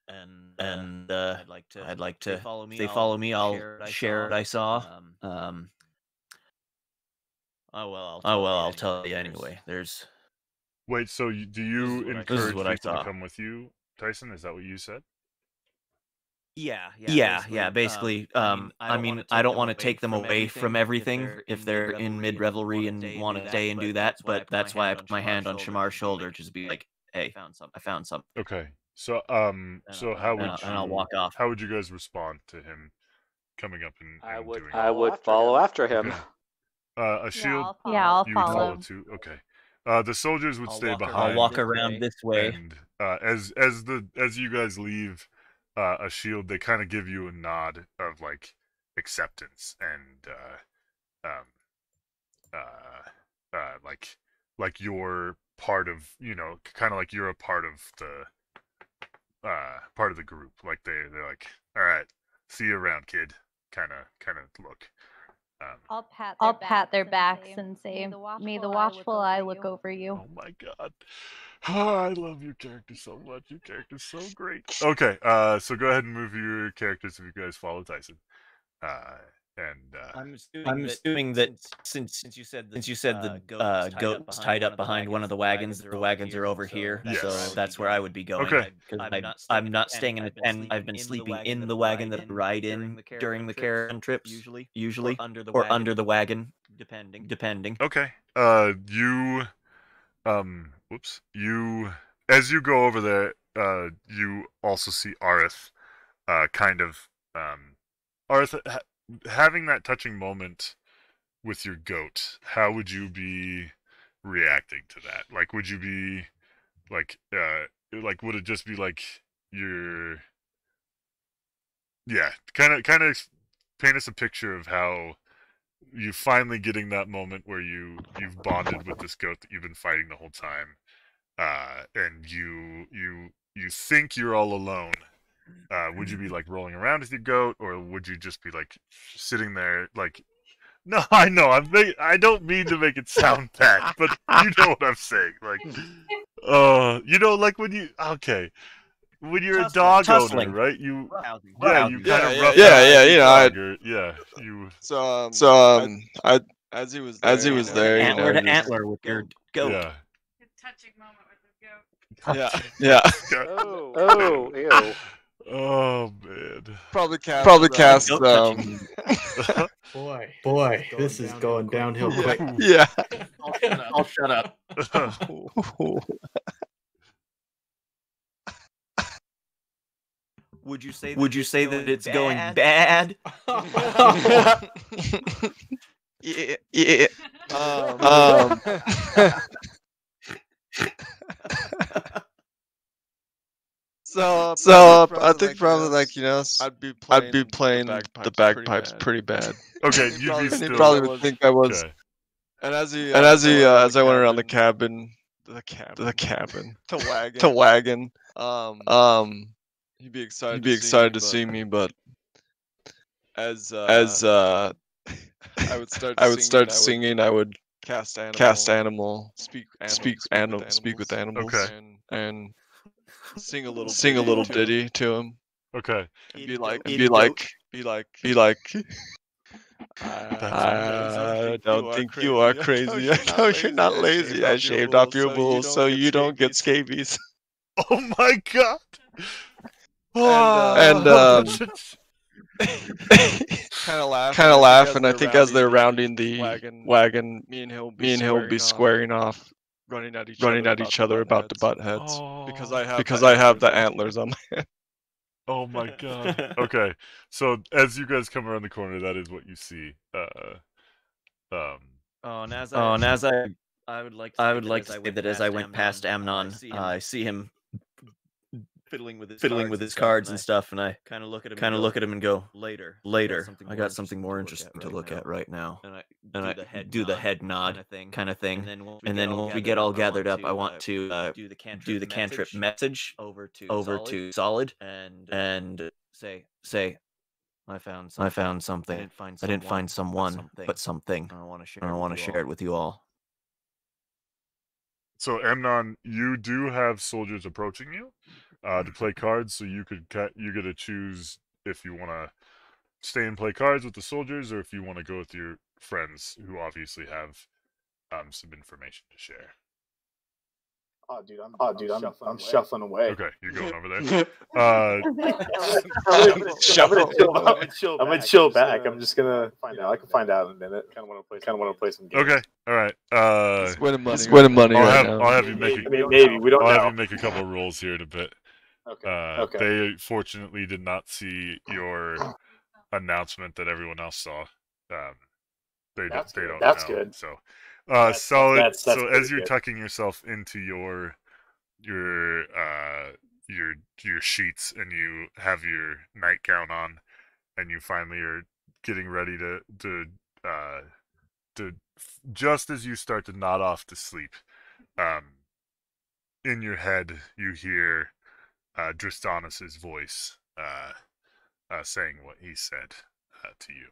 and and uh, uh, I'd like to. I'd like if they to. follow me. If they I'll follow me, I'll share what I share what I saw. Um, Um, oh well. I'll oh tell well, you I'll tell you anyway. There's Wait, so you, do you encourage This what I people to come with you, Tyson? Is that what you said? Yeah, yeah, yeah. Basically, um, I mean, I don't want to take them away from everything if they're in mid revelry and want to stay and do that. But that's why I put my hand on Shamar's shoulder to just be like, "Hey, found something. I found something." Okay. So um And so I'll- how would I'll- you and I'll walk off. how would you guys respond to him coming up and, I would. I would follow after him. Okay. uh, a shield Yeah, I'll you would follow follow. too. Okay. Uh, the soldiers would I'll stay behind. I'll walk around this way. And uh, as as the as you guys leave uh, a shield, they kind of give you a nod of like acceptance and uh, um, uh, uh, like like you're part of you know kind of like you're a part of the uh part of the group. Like they they're like, all right, see you around, kid. Kind of kind of look. Um, I'll pat. I'll pat their backs and say, "May the watchful eye look over you." Oh my god. I love your character so much. Your character's so great. Okay, uh, so go ahead and move your characters if you guys follow Tyson. Uh, and uh, I'm assuming, I'm that, assuming that since since since you said the, since you said uh, the goats uh, tied up goats behind tied one up of the behind one of the wagons, the wagons are over here, Yes. so that's where I would be going. Okay. because I'm I, not staying I'm in a not tent, staying in a I've been tent. I've been sleeping in the wagon that I ride in during the caravan trips, usually, usually, or under the or wagon, under the wagon, depending. depending. Okay. Uh, you, um, whoops. You, as you go over there, uh, you also see Arith, uh, kind of, um, Arith, ha- having that touching moment with your goat. How would you be reacting to that? Like, would you be, like, uh, like, would it just be like your, yeah, kind of, kind of paint us a picture of how you finally getting that moment where you you've bonded with this goat that you've been fighting the whole time uh and you you you think you're all alone uh would you be like rolling around with your goat or would you just be like sitting there like no i know i'm make, i don't mean to make it sound bad but you know what i'm saying like uh you know like when you okay when you're Tussling, a dog tussling. owner right you Housing. yeah Wow. you Yeah, kind of yeah, rough yeah, out yeah, you know, I- yeah you So um, so um, I As he was there, As he was know, there, you antler know, to just- antler with your goat. Yeah. touching moment with the goat. Yeah. Yeah. Oh, oh, ew. Oh man. Probably cast. Probably cast, goat um, touching. Boy, boy, this is going downhill quick. yeah. I'll shut up. I'll shut up. Would you say? Would you say that it's going bad? yeah. Yeah. Um. Um, So, So I think probably like you know, s- I'd be I'd be playing playing the the bagpipes bagpipes pretty pretty bad. bad. Okay, you'd probably- be he still. probably would think I was. Okay. And as he And as he, uh, uh, as I went around the cabin, cabin, the cabin, the cabin, the wagon, to wagon, um, um, he'd be excited. he'd be to excited to see see me, me, but but as uh, as uh, I would start, I would start singing, I would cast animal, cast animal, speak, speak animal, speak with animals, Okay. and, and sing a little, sing a little to ditty him, to him, Okay. and be like, be like, be like, be like, I I don't think you are crazy. I know you're not lazy. I shaved off your wool so you don't get scabies. Oh my god. And Oh. um, kind of laugh, kind of laugh, and I think as they're rounding the wagon, wagon, me and he'll be me and he'll be squaring squaring off, running at each running other at about each the other butt about the heads. butt heads Oh. because I have because the I have the antlers on. my head. Oh my god. Okay. So as you guys come around the corner, that is what you see. Uh um Oh, and as Oh, and as I I would like to I would like as to say that as I went past Amnon, Amnon, I see him fiddling with his fiddling cards with and his stuff, cards and and I stuff, and I kind of look at him, kind of look at him and go, later, later, something I got something more interesting interesting to look at right right now. and I And do I the head do the nod head nod kind of thing, kind of thing. and then once we And get all when we get all gathered up, I want uh, to uh, do the cantrip do the cantrip message message over to over solid to solid and and say say, I found I found something. I didn't find I didn't find someone, someone, but something. I want to share I it want with to you share all. it with you all. so Amnon, you do have soldiers approaching you uh to play cards, so you could ca- you get to choose if you want to stay and play cards with the soldiers or if you want to go with your friends who obviously have um some information to share. Oh, dude, I'm, oh, dude, I'm, I'm shuffling away. Okay, you're going over there. Uh I'm gonna chill, I'm gonna chill, I'm gonna chill, I'm gonna chill back. I'm just gonna find out. I can find out in a minute. Kind of want to play. Kind of want to play some games. Okay, all right. Uh, Just winning money. Just winning money I'll right have. I'll have you make Maybe, a, maybe, maybe we don't I'll have know. you make a couple rules here in a bit. Okay. Uh, okay. They fortunately did not see your announcement that everyone else saw. Um, they don't. They don't. That's know. good. So, uh, That's- solid. that's- that's so as you're good. tucking yourself into your your uh your your sheets and you have your nightgown on, and you finally are getting ready to to uh to just as you start to nod off to sleep, um, in your head you hear uh, Dristanis's voice uh, uh, saying what he said uh, to you.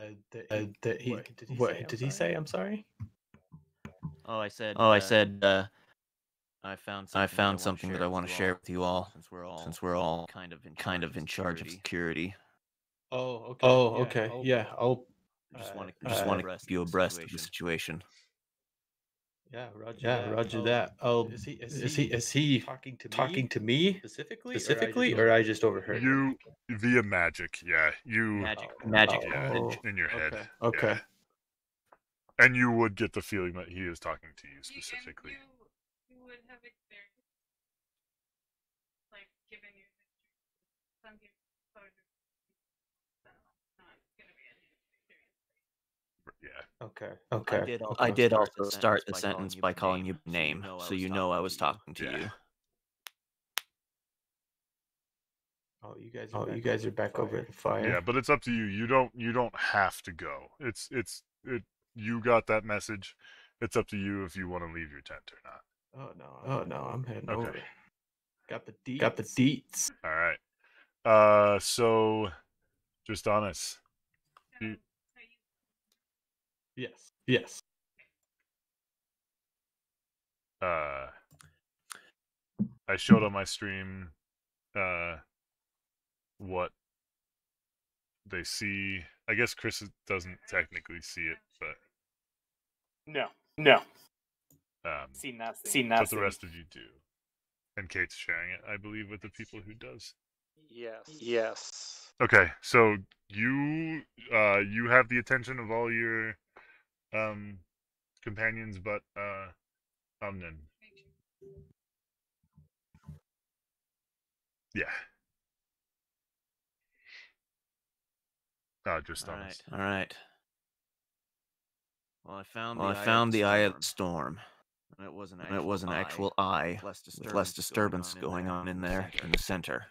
Uh, the, uh, the, he, what did he, say? I'm sorry. Oh, I said. Oh, I said, uh, I found. I Something found that something that I want to share with you all, since we're all since we're all kind of in kind of in charge of security. Oh, okay. Oh, yeah, okay. I'll- Yeah, I'll. just uh, want to I just want to keep you abreast of the situation. Yeah, Roger. Yeah, that. Roger I'll- that. I'll- Is he? Is, is he? he- Is he talking to talking to me specifically, specifically, or I just overheard? him? You via magic, yeah. You Magic. Oh, magic. yeah, Oh, in your head. okay. yeah. And you would get the feeling that he is talking to you You- specifically. You, you would have experienced, like, given you some people exposure, so not gonna be any experience. Yeah. Okay. Okay. I did also, I did start also start the sentence by calling you by name, so you know I was talking to Yeah. you. Oh, you guys. Are oh, you guys are back over at the fire. Yeah, but it's up to you. You don't you don't have to go. It's it's it you got that message. It's up to you if you want to leave your tent or not. Oh no. Oh no. I'm heading Okay. over. Got the deets. Got the deets. All right. Uh so just honest. You, Yes. Yes. uh I showed on my stream uh what they see. I guess Chris doesn't technically see it, but No, no. um, Seen nothing. but Seen the rest of you do. And Kate's sharing it, I believe, with the people who does. Yes. Yes. Okay, so you uh you have the attention of all your um companions but uh Amnon. Yeah. Uh just All on right. All right. Well, I found Well, the I eye found of the eye of storm. the storm. And it was an And actual it was an actual eye with less with disturbance, less disturbance going on in there in the center.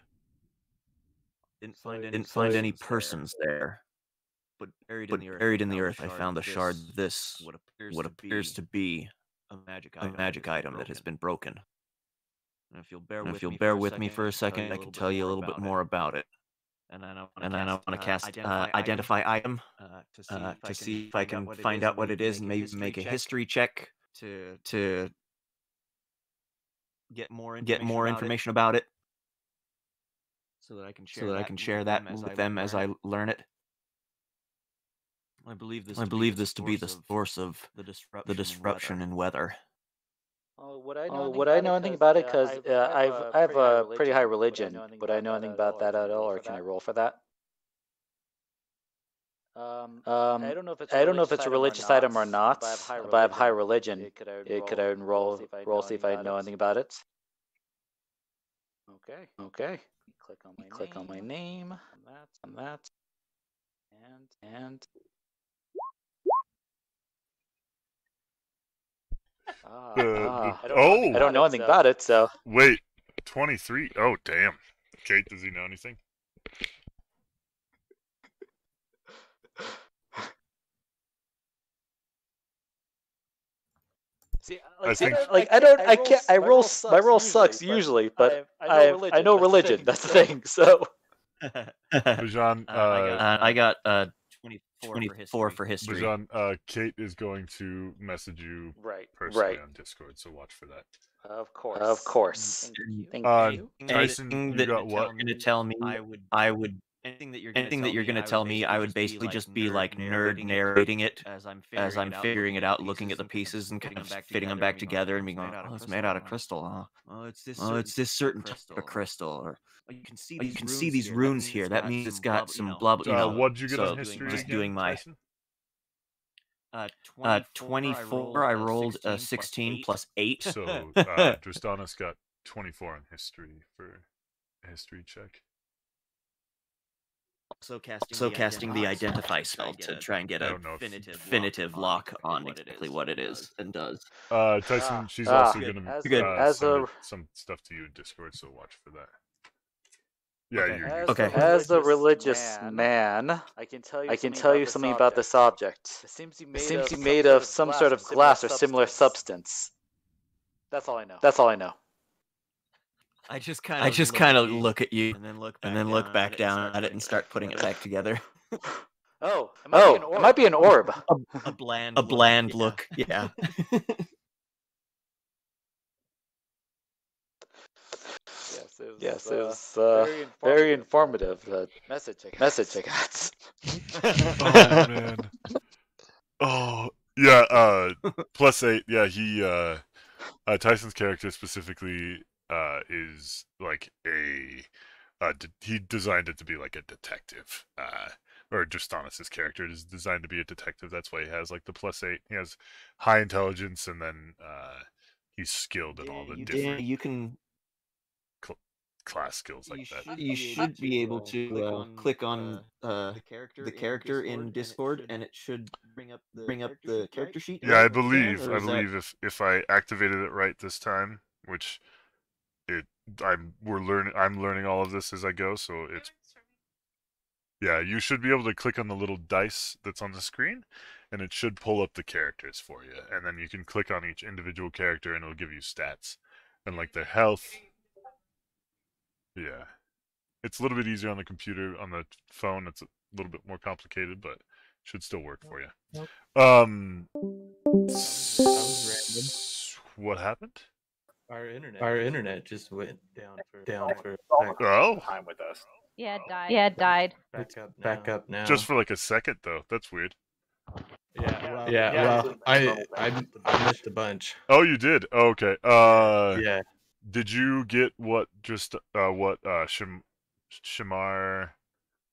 Didn't find any Didn't find any persons there, persons there. But buried But in the earth. buried in I the found earth, I found a shard this, what appears, what to, appears be to be a magic a item, magic that has item that has been broken. And if you'll bear And with if you'll me bear for a with me second, for a I second, I can tell you a little bit more about it. And then I want And then I want to cast uh, identify, identify item, uh, to see, uh, if, I to can see if I can find out what it is and maybe make a history check to to get more get information more about it, information about it so that I can share so that I can with share that with them as I learn it. Learn it. I believe this. I to believe be the this to be the source of the disruption, the in disruption weather. in weather. Oh, would I know? Oh, anything I about know it? anything 'Cause, about it? uh, Because I've, uh, I've I have a pretty high religion. religion. Would I know anything about that at all, or can I roll for that? Um, Um, I don't know if it's I don't know if it's a religious item or not, but I have high but I have high religion. religion. It could I It could roll, I roll see if I roll know see if I anything know about anything about it. Okay. Okay. Click on my Click on my name. name. On that. On that. And And ah, The- the- ah, I don't know anything oh! I don't know about it, anything so- about it, so Wait, 23. Oh, damn. Kate, does he know anything? See, I like, think- like I don't I roll can't s- I my roll s- my roll sucks usually, usually, but I, I I know religion. That's the thing. So Bajan, Uh, uh, I got uh, 24, 24 for for history. history. Bajan, uh, Kate is going to message you right, personally Right. on Discord, so watch for that. of course, of course. Thank you. Thank Uh, you. Tyson, Anything you that got you're going to tell me, I would I would anything that you're gonna anything tell that you're me, going to I would tell me, I would basically basically just just be like nerd narrating it as I'm as I'm figuring it out, looking looking at the and kind of pieces and kind of them back fitting them back together and being "Oh, like, oh, it's made out of crystal, huh? Oh, it's this. Oh, it's this certain type of crystal, or Oh, you can see oh, you these can runes see these here. runes here. That means it's got some blah, blah, you Uh, know. what'd you get so on history just doing my Tyson? Uh, uh, 24, 24, I rolled a 16 plus 8. So, uh, Dristanis got 24 on history for a history check. Also casting, So the casting the identify identify spell to try and get I a don't know if- definitive, definitive lock on what it exactly what it and does. Uh, Tyson, Ah, she's ah, also gonna As uh, as send a- some stuff to you in Discord, so watch for that. Yeah, Okay. you're, As you're Okay. a as a religious religious man, man, I can tell you. I can tell you something about this object. It seems to be made, seems of, to some made of some sort of glass or similar substance. That's all I know. That's all I know. I just kind of I just kind of look at you and then look and then look back down at it and start putting it back together. Oh, it might be an Oh, orb. it might be an orb. a bland A bland yeah. look, yeah. Yes, it was, Yes, uh, it was uh, very very informative. informative. Uh, message. I got. message I got. oh man. Oh yeah. Uh, plus eight. Yeah, he. Uh, uh, Tyson's character specifically uh is like a. Uh, de- he designed it to be like a detective. Uh, or Dristanis' character is designed to be a detective. That's why he has like the plus eight. He has high intelligence, and then uh, he's skilled in all the You different Yeah, you can class skills like You that. should you be should able be to, able uh, to click uh, on, click on uh, the character the character in Discord and and it should bring up the bring up the character sheet. Yeah, I believe. I is that- believe if if I activated it right this time, which it I'm we're learning I'm learning all of this as I go, so it's yeah, you should be able to click on the little dice that's on the screen and it should pull up the characters for you. And then you can click on each individual character and it'll give you stats and like their health. Yeah. It's a little bit easier on the computer, on the phone it's a little bit more complicated, but should still work for you. Um what happened? Our internet. Our internet just went down for down for. a Oh. Time with us. Yeah, it died. Yeah, it died. Back up. Back up now. Just for like a second though. That's weird. yeah. Well, yeah. Well, I I I missed a bunch. Oh, you did. Oh, okay. Uh, Yeah. Did you get what just uh what uh Shim Shamar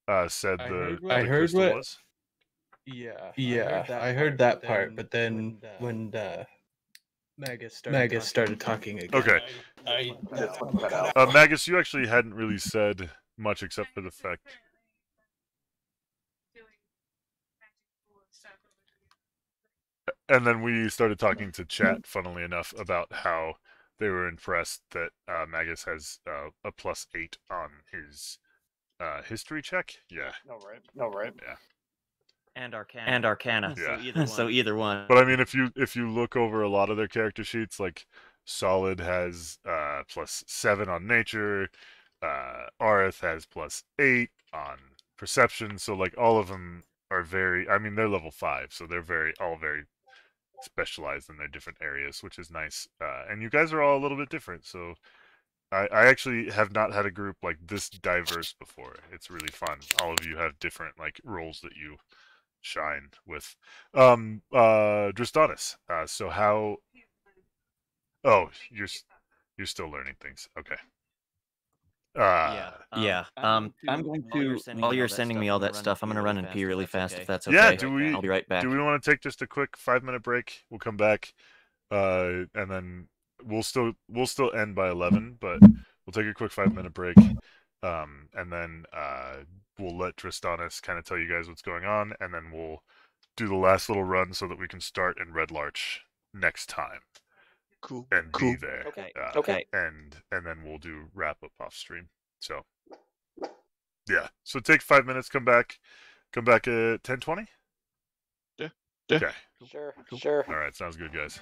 uh said I the, heard the what- I heard what- was? Yeah. Yeah. I heard that part, but then when uh, Magus started Magus started talking again. Okay. I, Uh, Magus, you actually hadn't really said much except for the fact. And then we started talking to chat, funnily enough, about how they were impressed that uh, Magus has uh, a plus eight on his uh, history check. Yeah. No right. No right. Yeah. And Arcana. And Arcana. Yeah. So either one. so either one. But I mean, if you if you look over a lot of their character sheets, like Solid has uh, plus seven on nature, uh, Arith has plus eight on perception. So like all of them are very. I mean, they're level five, so they're very all very specialized in their different areas, which is nice. Uh, and you guys are all a little bit different, so. I, I actually have not had a group like this diverse before. It's really fun. All of you have different like roles that you shine with. Um, uh, Dristanis. Uh, so how? Oh, you're you're still learning things. Okay. Uh, yeah. Um, I'm going to while you're sending me all that stuff, I'm gonna run and pee really fast if that's okay. Yeah. Do we? I'll be right back. Do we want to take just a quick five minute break? We'll come back, uh, and then we'll still we'll still end by eleven, but we'll take a quick five minute break, um, and then uh, we'll let Tristanis kind of tell you guys what's going on, and then we'll do the last little run so that we can start in Red Larch next time. Cool. And Cool. be there. Okay. Uh, Okay. And and then we'll do wrap up off stream. So yeah. So take five minutes. Come back. Come back at ten twenty. Yeah. Yeah. Okay. Sure. Sure. All right. Sounds good, guys.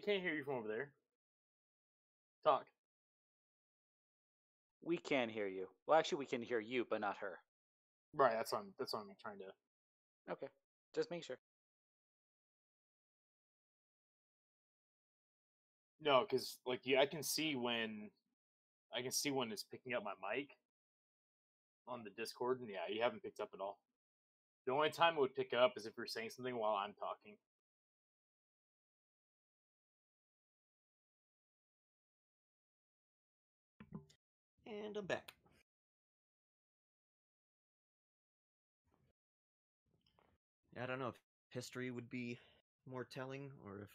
Can't hear you from over there. Talk. We can hear you. Well, actually, we can hear you, but not her. Right. That's what I'm. That's what I'm trying to. Okay. Just make sure. No, because like yeah, I can see when, I can see when it's picking up my mic. On the Discord, and yeah, you haven't picked up at all. The only time it would pick up is if you're saying something while I'm talking. And I'm back. I don't know if history would be more telling or if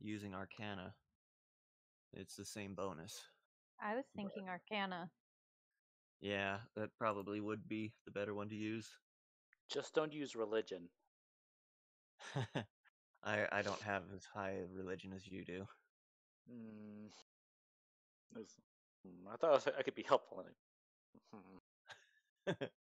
using Arcana, it's the same bonus. I was thinking Arcana. Yeah, that probably would be the better one to use. Just don't use religion. I I don't have as high a religion as you do. Mm. Mm, I thought I, was, I could be helpful in it.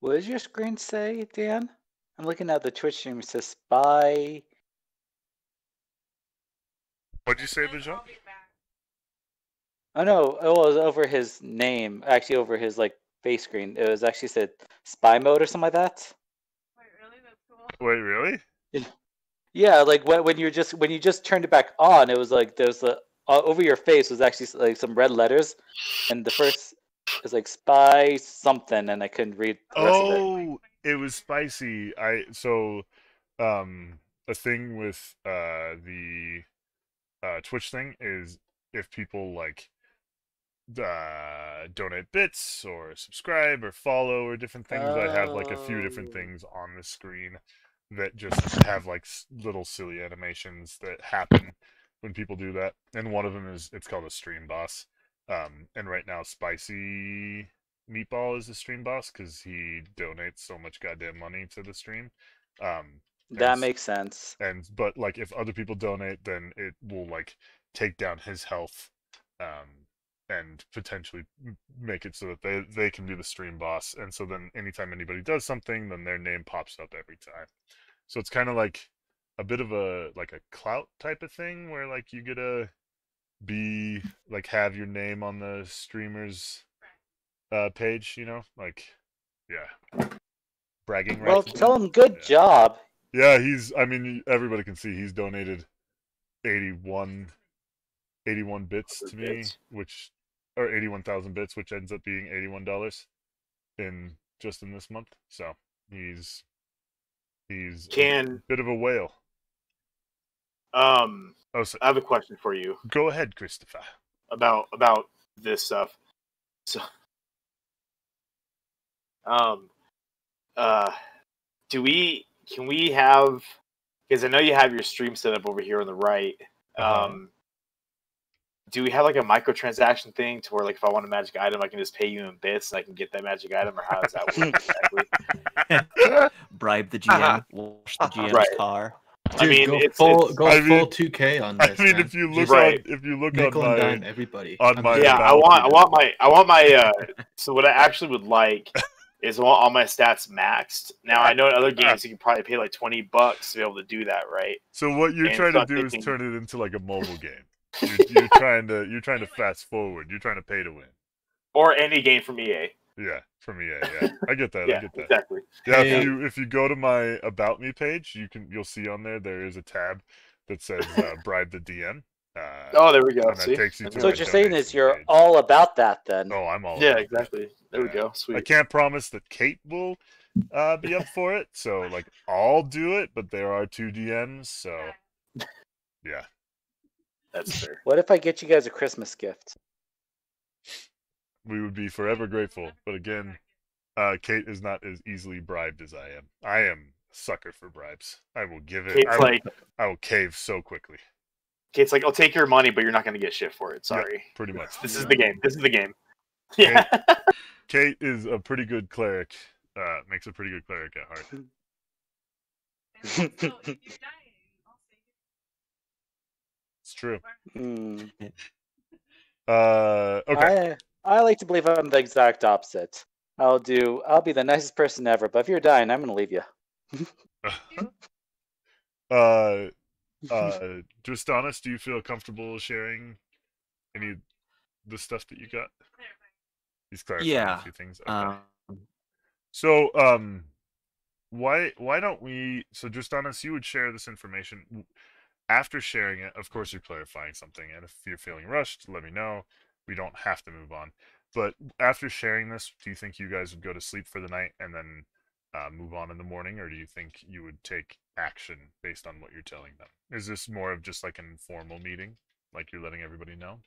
What does your screen say, Dan? I'm looking at the Twitch stream. It says spy. What'd you say, Bijan? Oh no, it was over his name. Actually, over his like face screen. It was actually said spy mode or something like that. Wait, really? Yeah, like when when you just when you just turned it back on, it was like there's a uh, over your face was actually like some red letters, and the first is like spy something, and I couldn't read of it. Oh, it was spicy. I so um a thing with uh the uh Twitch thing is if people like uh donate bits or subscribe or follow or different things I have like a few different Oh. things on the screen that just have like little silly animations that happen when people do that and one of them is it's called a stream boss um and right now spicy meatball is the stream boss because he donates so much goddamn money to the stream. Um That s- makes sense. and but like if other people donate then it will like take down his health um and potentially make it so that they they can be the stream boss. And so then anytime anybody does something then their name pops up every time. So it's kind of like a bit of a like a clout type of thing where like you get to be like have your name on the streamers uh page you know like yeah bragging Well, rights tell him good job. yeah, he's. I mean, everybody can see he's donated 81, 81 bits to me, bits. which or eighty-one thousand bits, which ends up being eighty-one dollars in just in this month. So he's he's a Can- bit of a whale. Um, Oh, so I have a question for you go ahead, Christopher. about about this stuff. So, um, uh, do we can we have? Because I know you have your stream set up over here on the right. Uh-huh. Um, do we have like a microtransaction thing to where like if I want a magic item, I can just pay you in bits and I can get that magic item, or how does that work exactly? Bribe the GM, wash the GM's Right. car. I mean, go it's- full, it's- go I full mean- 2K on this. I mean, man. if you look Just Right. on if you look nickel on my dime everybody. on my yeah, I want I want my I want my uh so what I actually would like is I want all my stats maxed. Now I know in other games you can probably pay like twenty bucks to be able to do that, right? So what you're And trying to do thinking- is turn it into like a mobile game. You're, you're trying to you're trying to fast forward. You're trying to pay to win. Or any game from EA. Yeah, from EA. Yeah, I get that. I get that. exactly. Yeah, Hey. if you if you go to my about me page, you can you'll see on there there is a tab that says uh, bribe the DM. Uh, Oh, there we go. and that takes you to So So what you're saying is you're page. all about that then. Oh, I'm all Yeah, about that. exactly. There we Yeah. go. I can't promise that Kate will uh, be up for it, so like I'll do it, but there are two DMs, so yeah. That's fair. What if I get you guys a Christmas gift? We would be forever grateful. But again, uh, Kate is not as easily bribed as I am. I am a sucker for bribes. I will give it. Kate's I will, like I will cave so quickly. Kate's like, I'll take your money, but you're not gonna get shit for it. Yeah, Sorry. pretty much. This is the game. This is the game. Yeah. Kate is a pretty good cleric. Uh, makes a pretty good cleric at heart. It's true. Hmm. Uh, okay. I I like to believe I'm the exact opposite. I'll do. I'll be the nicest person ever, but if you're dying, I'm gonna leave you. uh, uh, Dristanis, do you feel comfortable sharing any of the stuff that you got? He's clarifying Yeah. a few things. Okay. Um, So, um, why why don't we? So, Dristanis, you would share this information after sharing it. Of course, you're clarifying something, and if you're feeling rushed, let me know. We don't have to move on. But after sharing this, do you think you guys would go to sleep for the night and then uh, move on in the morning, or do you think you would take action based on what you're telling them? Is this more of just like an informal meeting, like you're letting everybody know?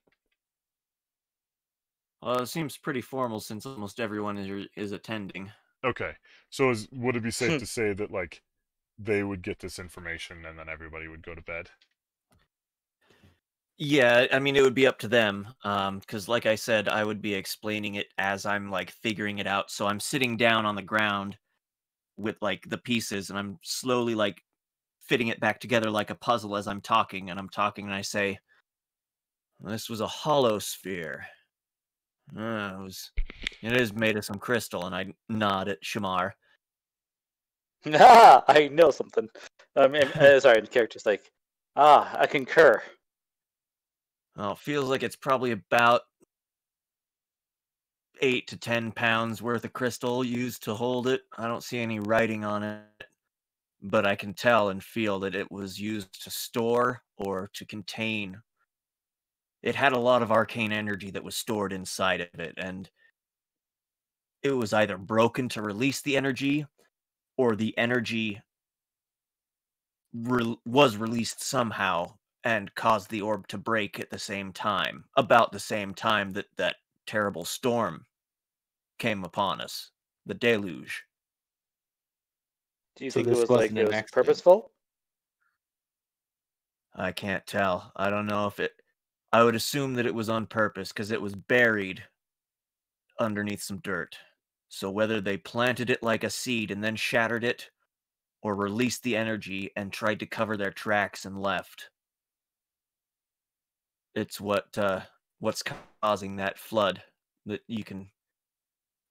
well, it seems pretty formal since almost everyone is is attending. Okay. So is would it be safe to say that like they would get this information and then everybody would go to bed? Yeah, I mean, it would be up to them. Um, because like I said, I would be explaining it as I'm like figuring it out. So I'm sitting down on the ground with like the pieces and I'm slowly like fitting it back together like a puzzle as I'm talking. And I'm talking and I say, This was a hollow sphere. Uh, it was. It is made of some crystal, and I nod at Shamar. Ah, I know something. Um, and, uh, sorry, the character's like, ah, I concur. Well, it feels like it's probably about eight to ten pounds worth of crystal used to hold it. I don't see any writing on it, but I can tell and feel that it was used to store or to contain. It had a lot of arcane energy that was stored inside of it, and it was either broken to release the energy, or the energy re- was released somehow and caused the orb to break at the same time, about the same time that that terrible storm came upon us, the deluge. Do you So think it was like wasn't it was purposeful? I can't tell. I don't know if it. I would assume that it was on purpose because it was buried underneath some dirt. So whether they planted it like a seed and then shattered it, or released the energy and tried to cover their tracks and left, it's what uh, what's causing that flood that you can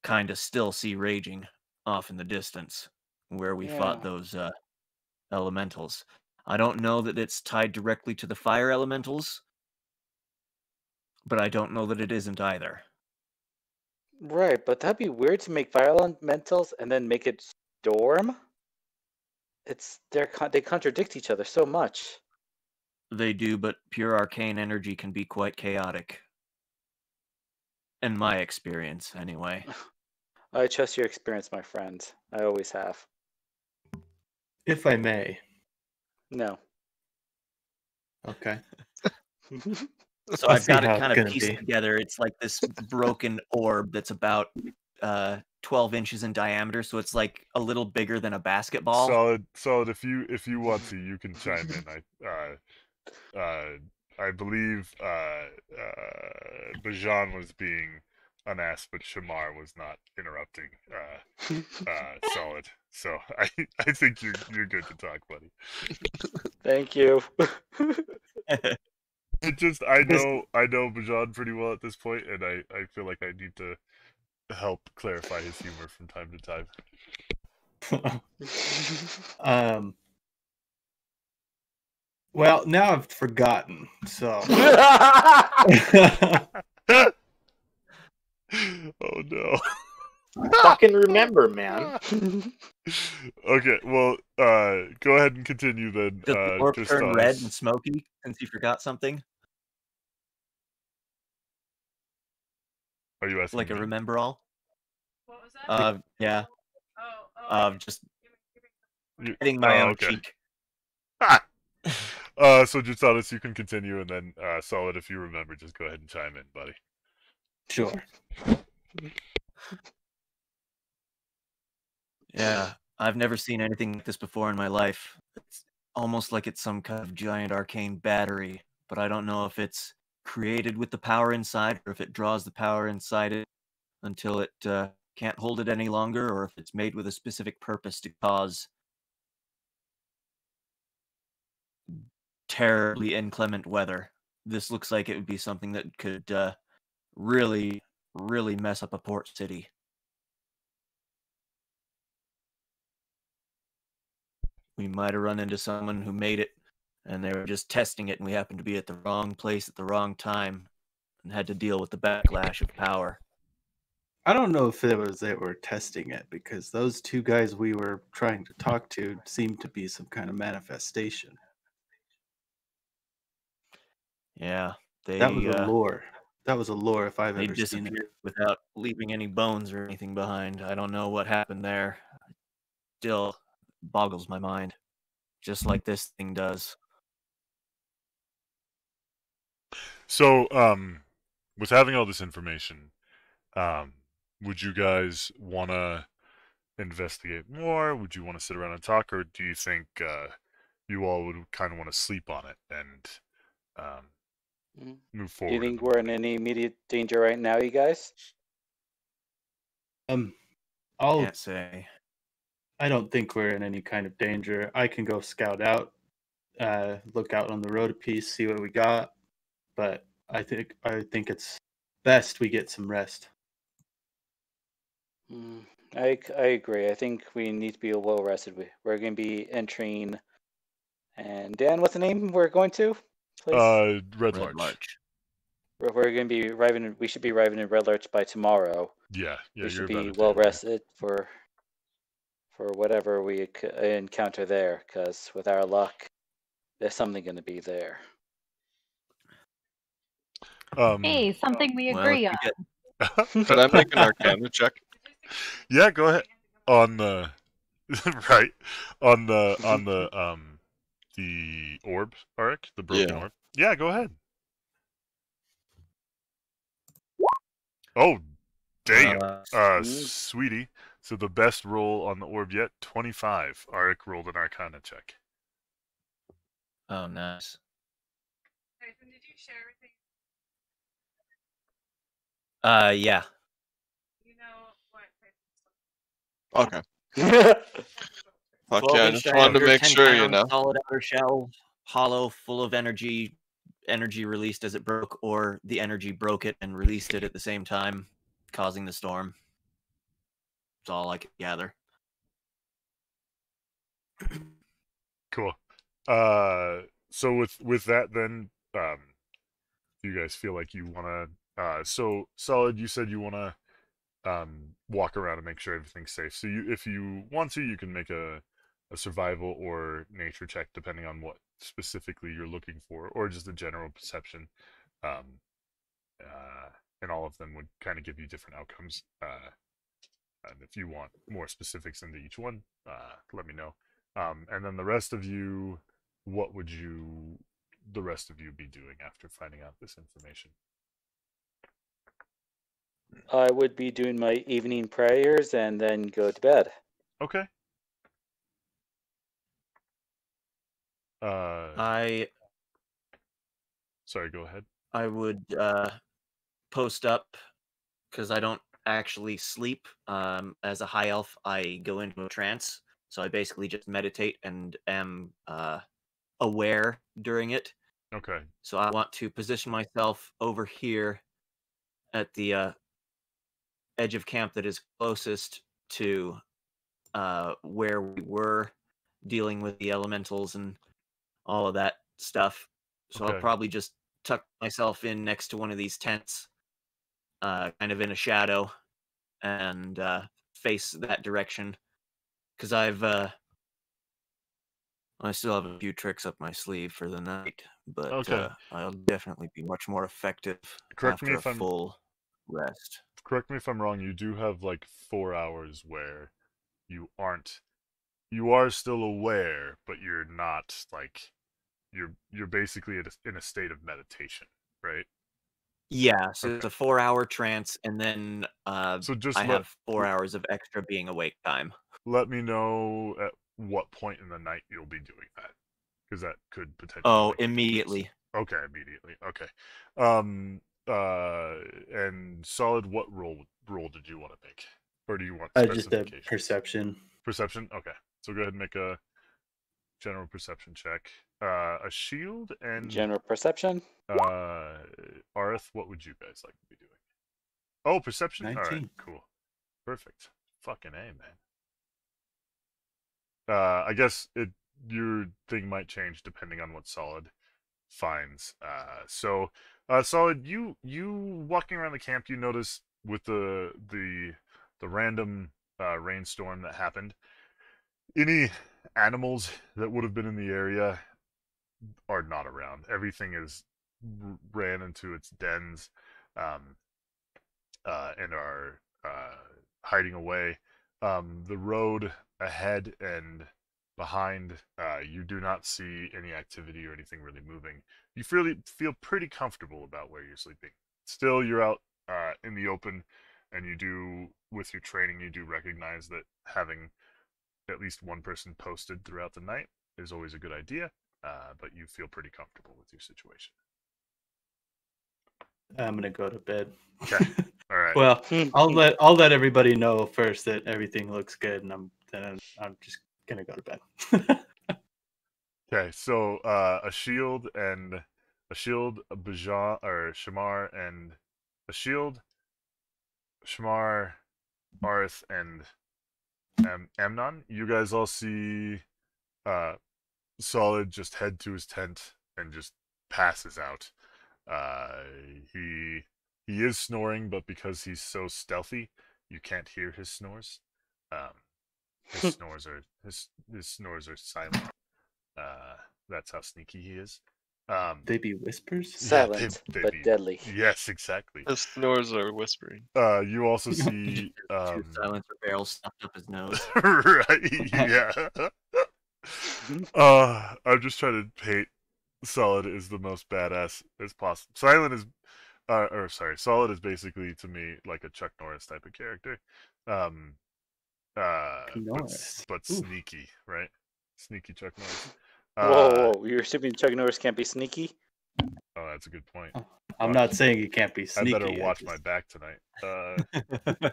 kind of still see raging off in the distance where we fought those uh, elementals. I don't know that it's tied directly to the fire elementals, but I don't know that it isn't either. Right, but that'd be weird to make fire elementals and then make it storm. It's they're they contradict each other so much. They do, but pure arcane energy can be quite chaotic. In my experience, anyway. I trust your experience, my friend. I always have. If I may. No. Okay. So I'll I've got it kind of pieced be. together. It's like this broken orb that's about uh 12 inches in diameter, so it's like a little bigger than a basketball. Solid, solid. If you if you want to, you can chime in. I uh, uh, I believe uh, uh, Bajan was being unasked, but Shamar was not interrupting. Uh, uh, solid. So I I think you're you're good to talk, buddy. Thank you. It just I know I know Bajan pretty well at this point, and I I feel like I need to help clarify his humor from time to time. um. Well, now I've forgotten. So. oh no. Fucking remember, man. okay, well, uh, go ahead and continue then. Does uh, the orb just turn on red and smoky since you forgot something? Are you asking? Like a remember all? What was that? Uh, yeah. Oh, oh. Uh, just You- hitting my oh, own okay. cheek. Uh, so just honest, you can continue, and then uh, solid. If you remember, just go ahead and chime in, buddy. Sure. Yeah, I've never seen anything like this before in my life. It's almost like it's some kind of giant arcane battery, but I don't know if it's created with the power inside or if it draws the power inside it until it uh, can't hold it any longer, or if it's made with a specific purpose to cause terribly inclement weather. This looks like it would be something that could uh, really, really mess up a port city. we might have run into someone who made it and they were just testing it and we happened to be at the wrong place at the wrong time and had to deal with the backlash of power. I don't know if it was they were testing it because those two guys we were trying to talk to seemed to be some kind of manifestation. Yeah, they that was a uh, lore. That was a lore if I've they ever seen it. disappeared without leaving any bones or anything behind. I don't know what happened there. Still boggles my mind, just like this thing does. So, um, with having all this information, um, would you guys want to investigate more? Would you want to sit around and talk, or do you think uh, you all would kind of want to sleep on it and um, Mm. move Do you think we're in any immediate danger right now, you guys? Um, I'll. Can't say. I don't think we're in any kind of danger. I can go scout out, uh, look out on the road a piece, see what we got. But I think I think it's best we get some rest. Mm, I, c- I agree. I think we need to be well rested. We- We're going to be entering. And Dan, what's the name we're going to? Please? Uh, Red, Red Larch. Larch. we're we're going to be arriving. in- We should be arriving in Red Larch by tomorrow. Yeah, yeah, we should be well away. rested for for whatever we c- encounter there. Because with our luck, there's something going to be there. Um, Hey, something we agree if on. you get- Could I make an Arcana check? yeah, go ahead. On the right on the on the um the orb arc, the broken Yeah. orb. Yeah, go ahead. Oh, damn, Uh, uh, sweetie. So the best roll on the orb yet, twenty-five. Arik rolled an Arcana check. Oh, nice. Tyson, did you share everything? Uh, yeah. You know what? Okay. Fuck yeah, just wanted to make 10 sure, you know. Solid outer shell, hollow, full of energy, energy released as it broke, or the energy broke it and released it at the same time, causing the storm. That's all I could gather. Cool. Uh, so with with that, then, um, you guys feel like you want to. Uh, so solid. You said you want to um walk around and make sure everything's safe. So you, if you want to, you can make a a survival or nature check depending on what specifically you're looking for, or just a general perception. Um, uh, and all of them would kind of give you different outcomes. Uh, and if you want more specifics into each one, uh, let me know. Um, and then the rest of you, what would you, the rest of you, be doing after finding out this information? I would be doing my evening prayers and then go to bed. Okay. Uh, I sorry. Go ahead. I would uh, post up because I don't actually sleep. Um, as a high elf, I go into a trance, so I basically just meditate and am uh, aware during it. Okay. So I want to position myself over here at the uh, edge of camp that is closest to uh, where we were dealing with the elementals and all of that stuff. So Okay. I'll probably just tuck myself in next to one of these tents, uh, kind of in a shadow, and uh, face that direction. Because I've, uh, I still have a few tricks up my sleeve for the night, but Okay. uh, I'll definitely be much more effective Correct after me a if I'm- full rest. Correct me if I'm wrong. You do have like four hours where you aren't, you are still aware, but you're not like, you're you're basically in a, state of meditation, right? Yeah, so it's a four-hour trance, and then uh, So just I let- have four hours of extra being awake time. Let me know at what point in the night you'll be doing that, because that could potentially. Oh, make a difference. immediately. Okay, immediately. Okay. Um. Uh. And solid. What roll roll did you want to make, or do you want Uh, just a perception. Perception. Okay. So go ahead and make a general perception check. Uh, a shield and General perception. Uh, Arth, what would you guys like to be doing? Oh, perception. All right, 19. cool, perfect. Fucking a, man. Uh, I guess it your thing might change depending on what Solid finds. Uh, so, uh, Solid, you you walking around the camp, you notice with the the the random uh, rainstorm that happened, any animals that would have been in the area are not around. Everything is ran into its dens um, uh, and are uh, hiding away. Um, the road ahead and behind, uh, you do not see any activity or anything really moving. You really feel pretty comfortable about where you're sleeping. Still, you're out uh, in the open, and you do, with your training, you do recognize that having at least one person posted throughout the night is always a good idea. Uh, but you feel pretty comfortable with your situation. I'm gonna go to bed. Okay. All right. Well, I'll let I'll let everybody know first that everything looks good, and I'm then I'm, just gonna go to bed. Okay, so uh, a shield and a shield, a Bajan or Shamar and a shield, Shamar, Arth, and Am- Amnon. You guys all see uh, Solid just head to his tent and just passes out. Uh, he he is snoring, but because he's so stealthy, you can't hear his snores. Um, his snores are his his snores are silent. Uh, that's how sneaky he is. Um, They be whispers. yeah, they- Silent, they but be- deadly. Yes, exactly. The snores are whispering. Uh, you also see um, silencer barrels stuffed up his nose. right? Yeah. uh, I'm just trying to paint Solid is the most badass as possible. Silent is, uh, or sorry, Solid is basically to me like a Chuck Norris type of character. Um, uh, but, Norris. but Oof. sneaky, right? Sneaky Chuck Norris. Whoa, Uh, whoa! You're assuming Chuck Norris can't be sneaky? Oh, that's a good point. I'm not saying you can't be sneaky. I better I watch just- my back tonight. Uh,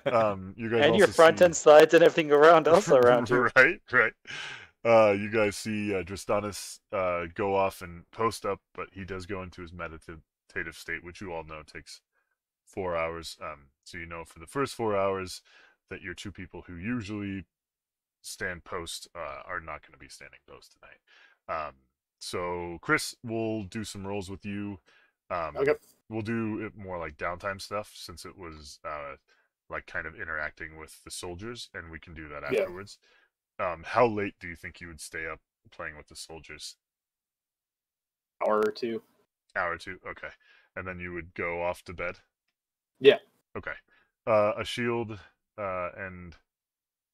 um, you guys And your front see- end slides and everything around also around you. right, right. Uh, you guys see uh, Dristanis uh, go off and post up, but he does go into his meditative state, which you all know takes four hours. Um, so you know for the first four hours that your two people who usually stand post uh, are not going to be standing post tonight. Um, so Chris, we'll do some rolls with you. Um, Okay. We'll do it more like downtime stuff since it was uh, like kind of interacting with the soldiers, and we can do that Yeah. afterwards. Um, how late do you think you would stay up playing with the soldiers? Hour or two. Hour or two, okay. And then you would go off to bed. Yeah. Okay. Uh, a shield, uh, and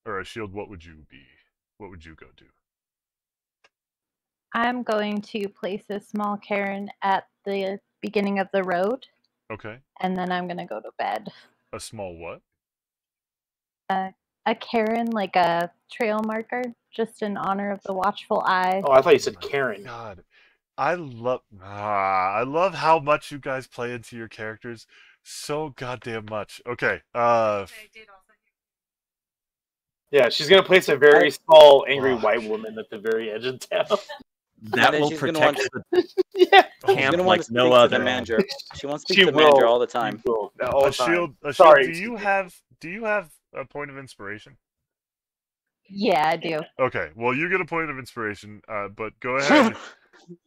or a shield. What would you be? What would you go do? I'm going to place a small cairn at the beginning of the road, Okay. and then I'm gonna go to bed. A small what? Uh, a cairn, like a trail marker, just in honor of the watchful eye. Oh, I thought you said Karen. God, I love ah, I love how much you guys play into your characters so goddamn much. Okay. Uh, Yeah, she's gonna place a very small, angry white woman at the very edge of town. That will protect want- the yeah. She's camp like no other. the manager. She wants to She speak to the manager all the time. She will. All a the time. shield. A Sorry. shield. Do you have? Do you have a point of inspiration? Yeah, I do. Okay. Well, you get a point of inspiration. Uh, but go ahead.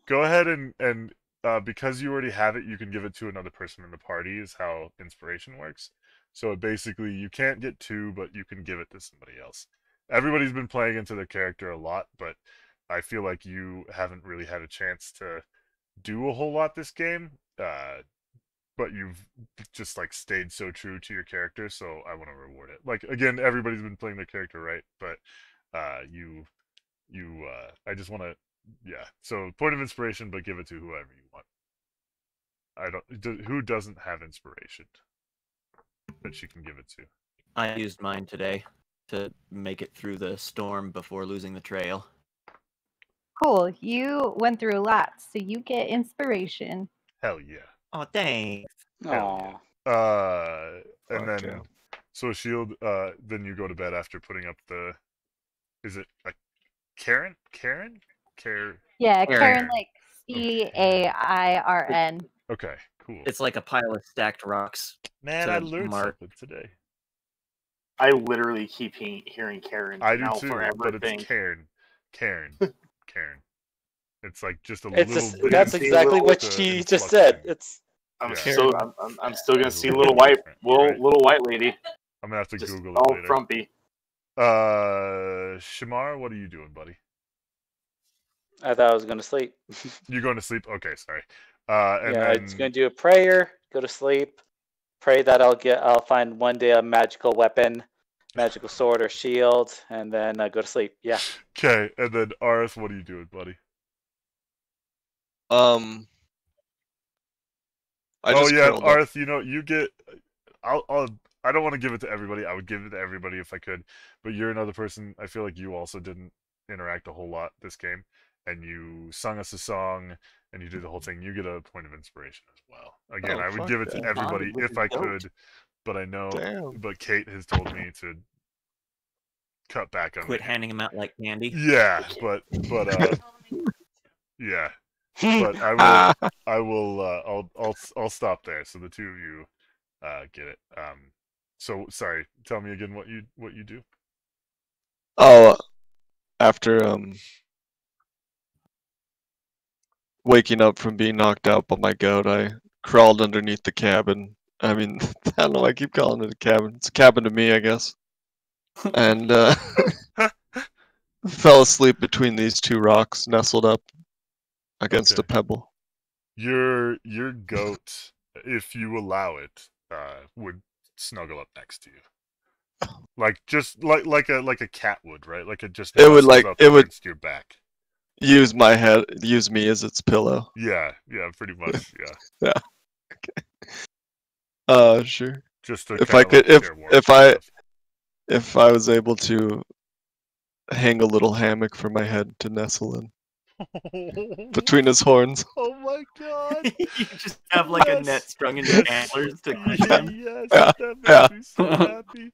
go ahead and and uh, because you already have it, you can give it to another person in the party. Is how inspiration works. So basically, you can't get two, but you can give it to somebody else. Everybody's been playing into their character a lot, but I feel like you haven't really had a chance to do a whole lot this game. Uh, but you've just like stayed so true to your character, so I want to reward it. Like again, everybody's been playing their character right, but uh, you, you, uh, I just want to, yeah. So point of inspiration, but give it to whoever you want. I don't. do- Who doesn't have inspiration that she can give it to? I used mine today to make it through the storm before losing the trail. Cool. You went through a lot, so you get inspiration. Hell yeah. Oh, thanks. Hell yeah. Uh, and Fuck then yeah. so shield. Uh, then you go to bed after putting up the. Is it a Karen? Karen? Care. Yeah, Cairn. Karen, like C A I R N. Okay, cool. It's like a pile of stacked rocks. Man, I learned mark. something today. I literally keep he- hearing Karen. I do now too, forever but it's thing. Karen. Karen. Karen. It's like just a It's little. just, bit that's exactly what she just said. thing. It's I'm Yeah. still, I'm, I'm, I'm still gonna see little white, little, Right. little white lady. I'm gonna have to Just Google it all later. frumpy. Uh, Shamar, what are you doing, buddy? I thought I was gonna sleep. You're going to sleep? Okay, sorry. Uh, and yeah, then I'm gonna do a prayer, go to sleep, pray that I'll get, I'll find one day a magical weapon, magical sword or shield, and then uh, go to sleep. Yeah. okay, and then Arth, what are you doing, buddy? Um. I oh just yeah, curled up. Arth. You know, you get. I'll. I'll. I don't want to give it to everybody. I would give it to everybody if I could, but you're another person. I feel like you also didn't interact a whole lot this game, and you sung us a song, and you did the whole thing. You get a point of inspiration as well. Again, Oh, I would give it to everybody if I the goat. could, but I know. Damn. But Kate has told me to cut back on. Quit it. handing them out like candy. Yeah, but but uh, yeah, but I will I will uh, I'll I'll I'll stop there. So the two of you uh, get it. Um, so sorry. Tell me again what you what you do. Oh, after um waking up from being knocked out by my goat, I crawled underneath the cabin. I mean, I don't know. I keep calling it a cabin. It's a cabin to me, I guess. And uh, fell asleep between these two rocks, nestled up against a pebble. Your your goat, if you allow it, uh, would snuggle up next to you, like just like like a like a cat would, right? Like it just It would, like- it would- your back. Use my head, use me as its pillow. Yeah, yeah, pretty much, yeah. Yeah. Okay. Uh, sure. Just to if I could, if if I, stuff. if I was able to hang a little hammock for my head to nestle in between his horns. Oh my god! you just have like a net strung in your antlers to crush them. yes, Yeah, that makes yeah. me so happy.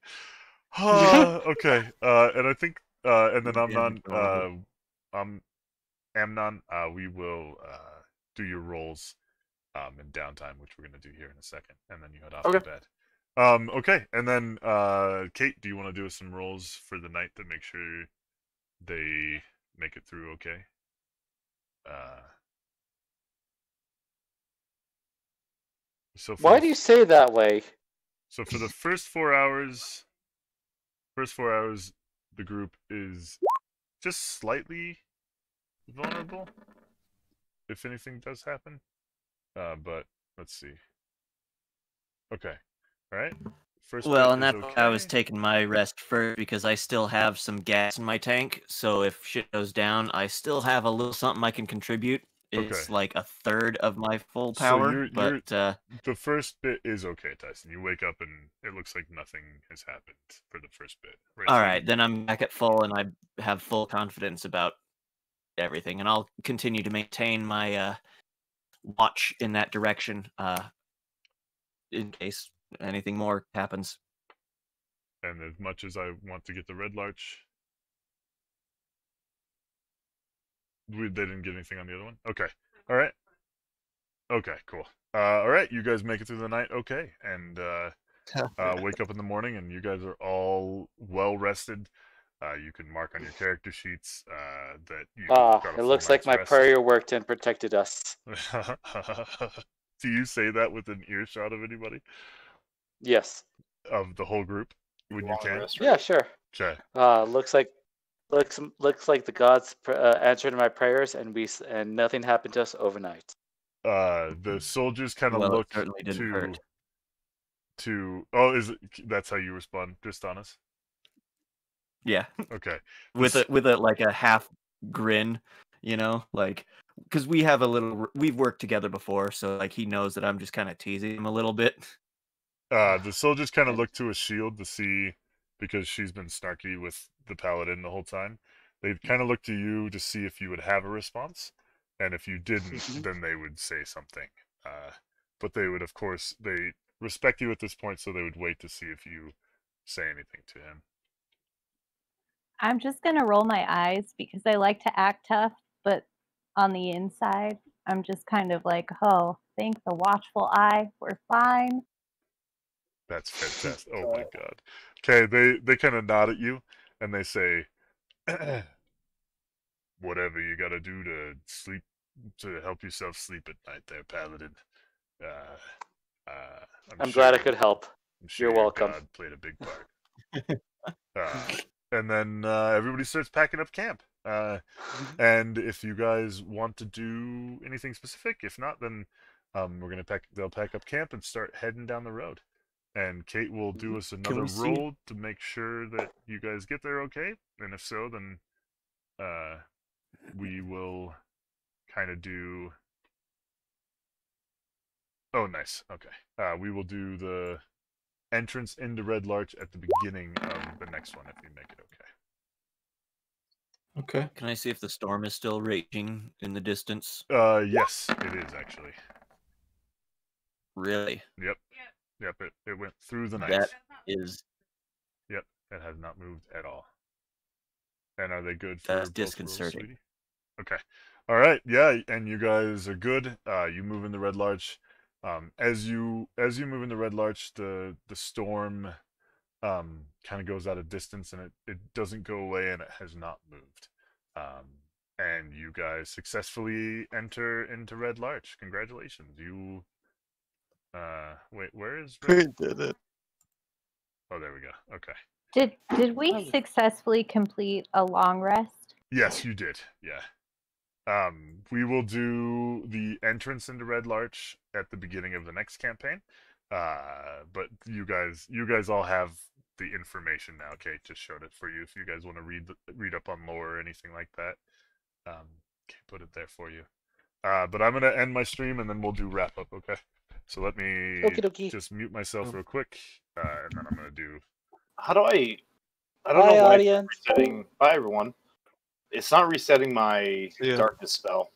Ah, okay, uh, and I think, uh, and then Amnon, uh, um, Amnon, uh, we will uh, do your rolls um, in downtime, which we're gonna do here in a second, and then you head off to bed. Um, okay, and then uh, Kate, do you want to do some rolls for the night to make sure they make it through okay? Uh, so Why do you say that way? so for the first four hours, first four hours, the group is just slightly vulnerable. If anything does happen, uh, but let's see. Okay, all right. First Well, and that's why I was taking my rest first because I still have some gas in my tank. So if shit goes down, I still have a little something I can contribute. It's Okay. like a third of my full So power, you're- but you're- uh, the first bit is okay, Tyson. You wake up and it looks like nothing has happened for the first bit. Right? all So right, then I'm back at full and I have full confidence about everything, and I'll continue to maintain my uh, watch in that direction uh, in case anything more happens. And as much as I want to get the red larch, we, they didn't get anything on the other one. Okay, all right. Okay, cool. Uh, all right, you guys make it through the night. Okay, and uh, uh, wake up in the morning, and you guys are all well rested. Uh, you can mark on your character sheets uh, that you. Ah, got a it looks like my rest. prayer worked and protected us. Do you say that with an earshot of anybody? Yes. Of the whole group when you can? Yeah, sure. Okay. Uh, looks like looks looks like the gods pr- uh, answered my prayers, and we and nothing happened to us overnight. Uh, the soldiers kind of Well, it look certainly didn't to hurt. to. Oh, is it? That's how you respond, Tristanus? Yeah. Okay. with a with a like a half grin, you know, like because we have a little we've worked together before, so like he knows that I'm just kind of teasing him a little bit. Uh, the soldiers kind of look to a shield to see because she's been snarky with the paladin the whole time. They kind of look to you to see if you would have a response, and if you didn't, then they would say something. Uh, but they would, of course, they respect you at this point, so they would wait to see if you say anything to him. I'm just gonna roll my eyes because I like to act tough, but on the inside, I'm just kind of like, oh, thank the watchful eye, we're fine. That's fantastic. Oh my god. Okay, they they kind of nod at you and they say, "Whatever you got to do to sleep to help yourself sleep at night, there, Paladin." Uh, uh, I'm glad I could help. I'm sure You're welcome. God played a big part. uh, and then uh, everybody starts packing up camp. Uh, and if you guys want to do anything specific, if not, then um, we're gonna pack. They'll pack up camp and start heading down the road. And Kate will do us another see- roll to make sure that you guys get there okay. And if so, then uh, we will kind of do. Oh, nice. Okay. Uh, we will do the entrance into Red Larch at the beginning of the next one if you make it okay. Okay. Can I see if the storm is still raging in the distance? Uh, yes, it is actually. Really? Yep. Yep. It, it went through the night. That is Yep. It has not moved at all. And are they good for That's disconcerting. sweetie? Okay. All right. Yeah. And you guys are good. Uh, you move in the Red Larch. Um, as you as you move into Red Larch, the the storm um, kind of goes out of distance and it, it doesn't go away and it has not moved. Um, and you guys successfully enter into Red Larch. Congratulations. You uh wait, where is We Red? did it. Oh, there we go. Okay. Did did we successfully complete a long rest? Yes, you did. Yeah. Um, we will do the entrance into Red Larch at the beginning of the next campaign. Uh, but you guys, you guys all have the information now. Kate just showed it for you. If you guys want to read the, read up on lore or anything like that, um, Kate put it there for you. Uh, but I'm gonna end my stream and then we'll do wrap up. Okay. So let me Okie dokie. just mute myself real quick, uh, and then I'm gonna do. How do I? I don't Bye, know why audience. it's not. Bye, everyone. It's not resetting my ya. darkness spell.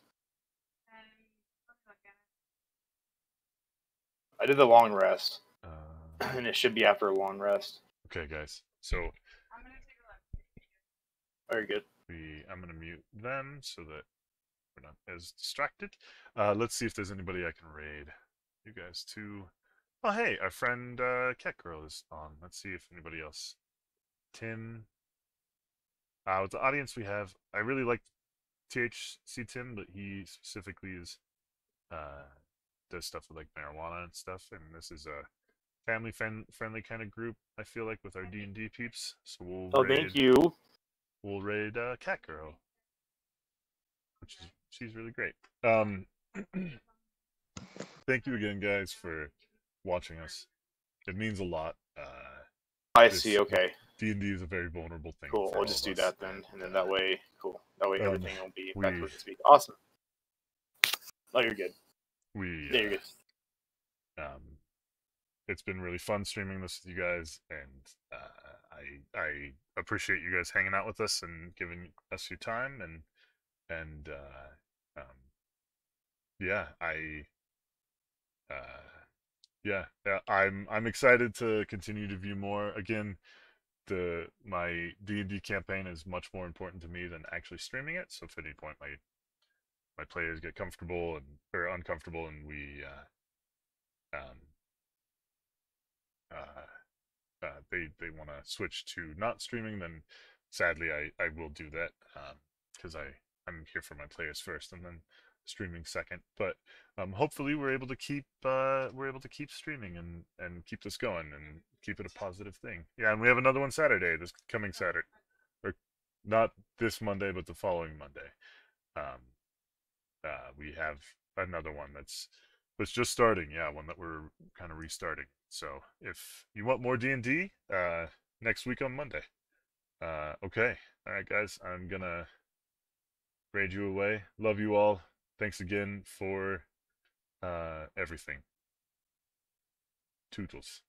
I did the long rest, Uh, and it should be after a long rest. okay, guys. So I'm going to take a left. Very good. we I'm gonna mute them so that we're not as distracted. Uh, let's see if there's anybody I can raid. You guys too. Oh hey, our friend uh, Cat Girl is on. Let's see if anybody else. Tim. Uh, with the audience we have, I really like THC Tim, but he specifically is uh, does stuff with like marijuana and stuff, and this is a family friend friendly kind of group. I feel like with our D and D peeps, so we'll. Oh, raid, thank you. We'll raid uh, Cat Girl, which is she's really great. Um, thank you again, guys, for watching us. It means a lot. Uh, I this- see. Okay. D and D is a very vulnerable thing. Cool. We'll just do us. that then, and then that way, cool. That way, Um, everything will be back we- to speed. Awesome. Oh, you're good. We Yeah, you're uh, good. um, it's been really fun streaming this with you guys, and uh, I I appreciate you guys hanging out with us and giving us your time, and and uh, um, yeah, I uh, yeah, yeah, I'm I'm excited to continue to view more. Again, the my D and D campaign is much more important to me than actually streaming it. So if at any point my my players get comfortable and or uncomfortable, and we uh, um, uh, uh, they they want to switch to not streaming, then sadly I I will do that because I I'm here for my players first, and then streaming second. But um, hopefully we're able to keep uh, we're able to keep streaming and and keep this going and keep it a positive thing. Yeah, and we have another one Saturday, this coming Saturday, or not this Monday, but the following Monday. Um, uh, we have another one that's that's just starting. Yeah, one that we're kind of restarting. So if you want more D and D, uh, next week on Monday. Uh, okay, all right, guys, I'm gonna grade you away. Love you all. Thanks again for uh, everything. Tootles.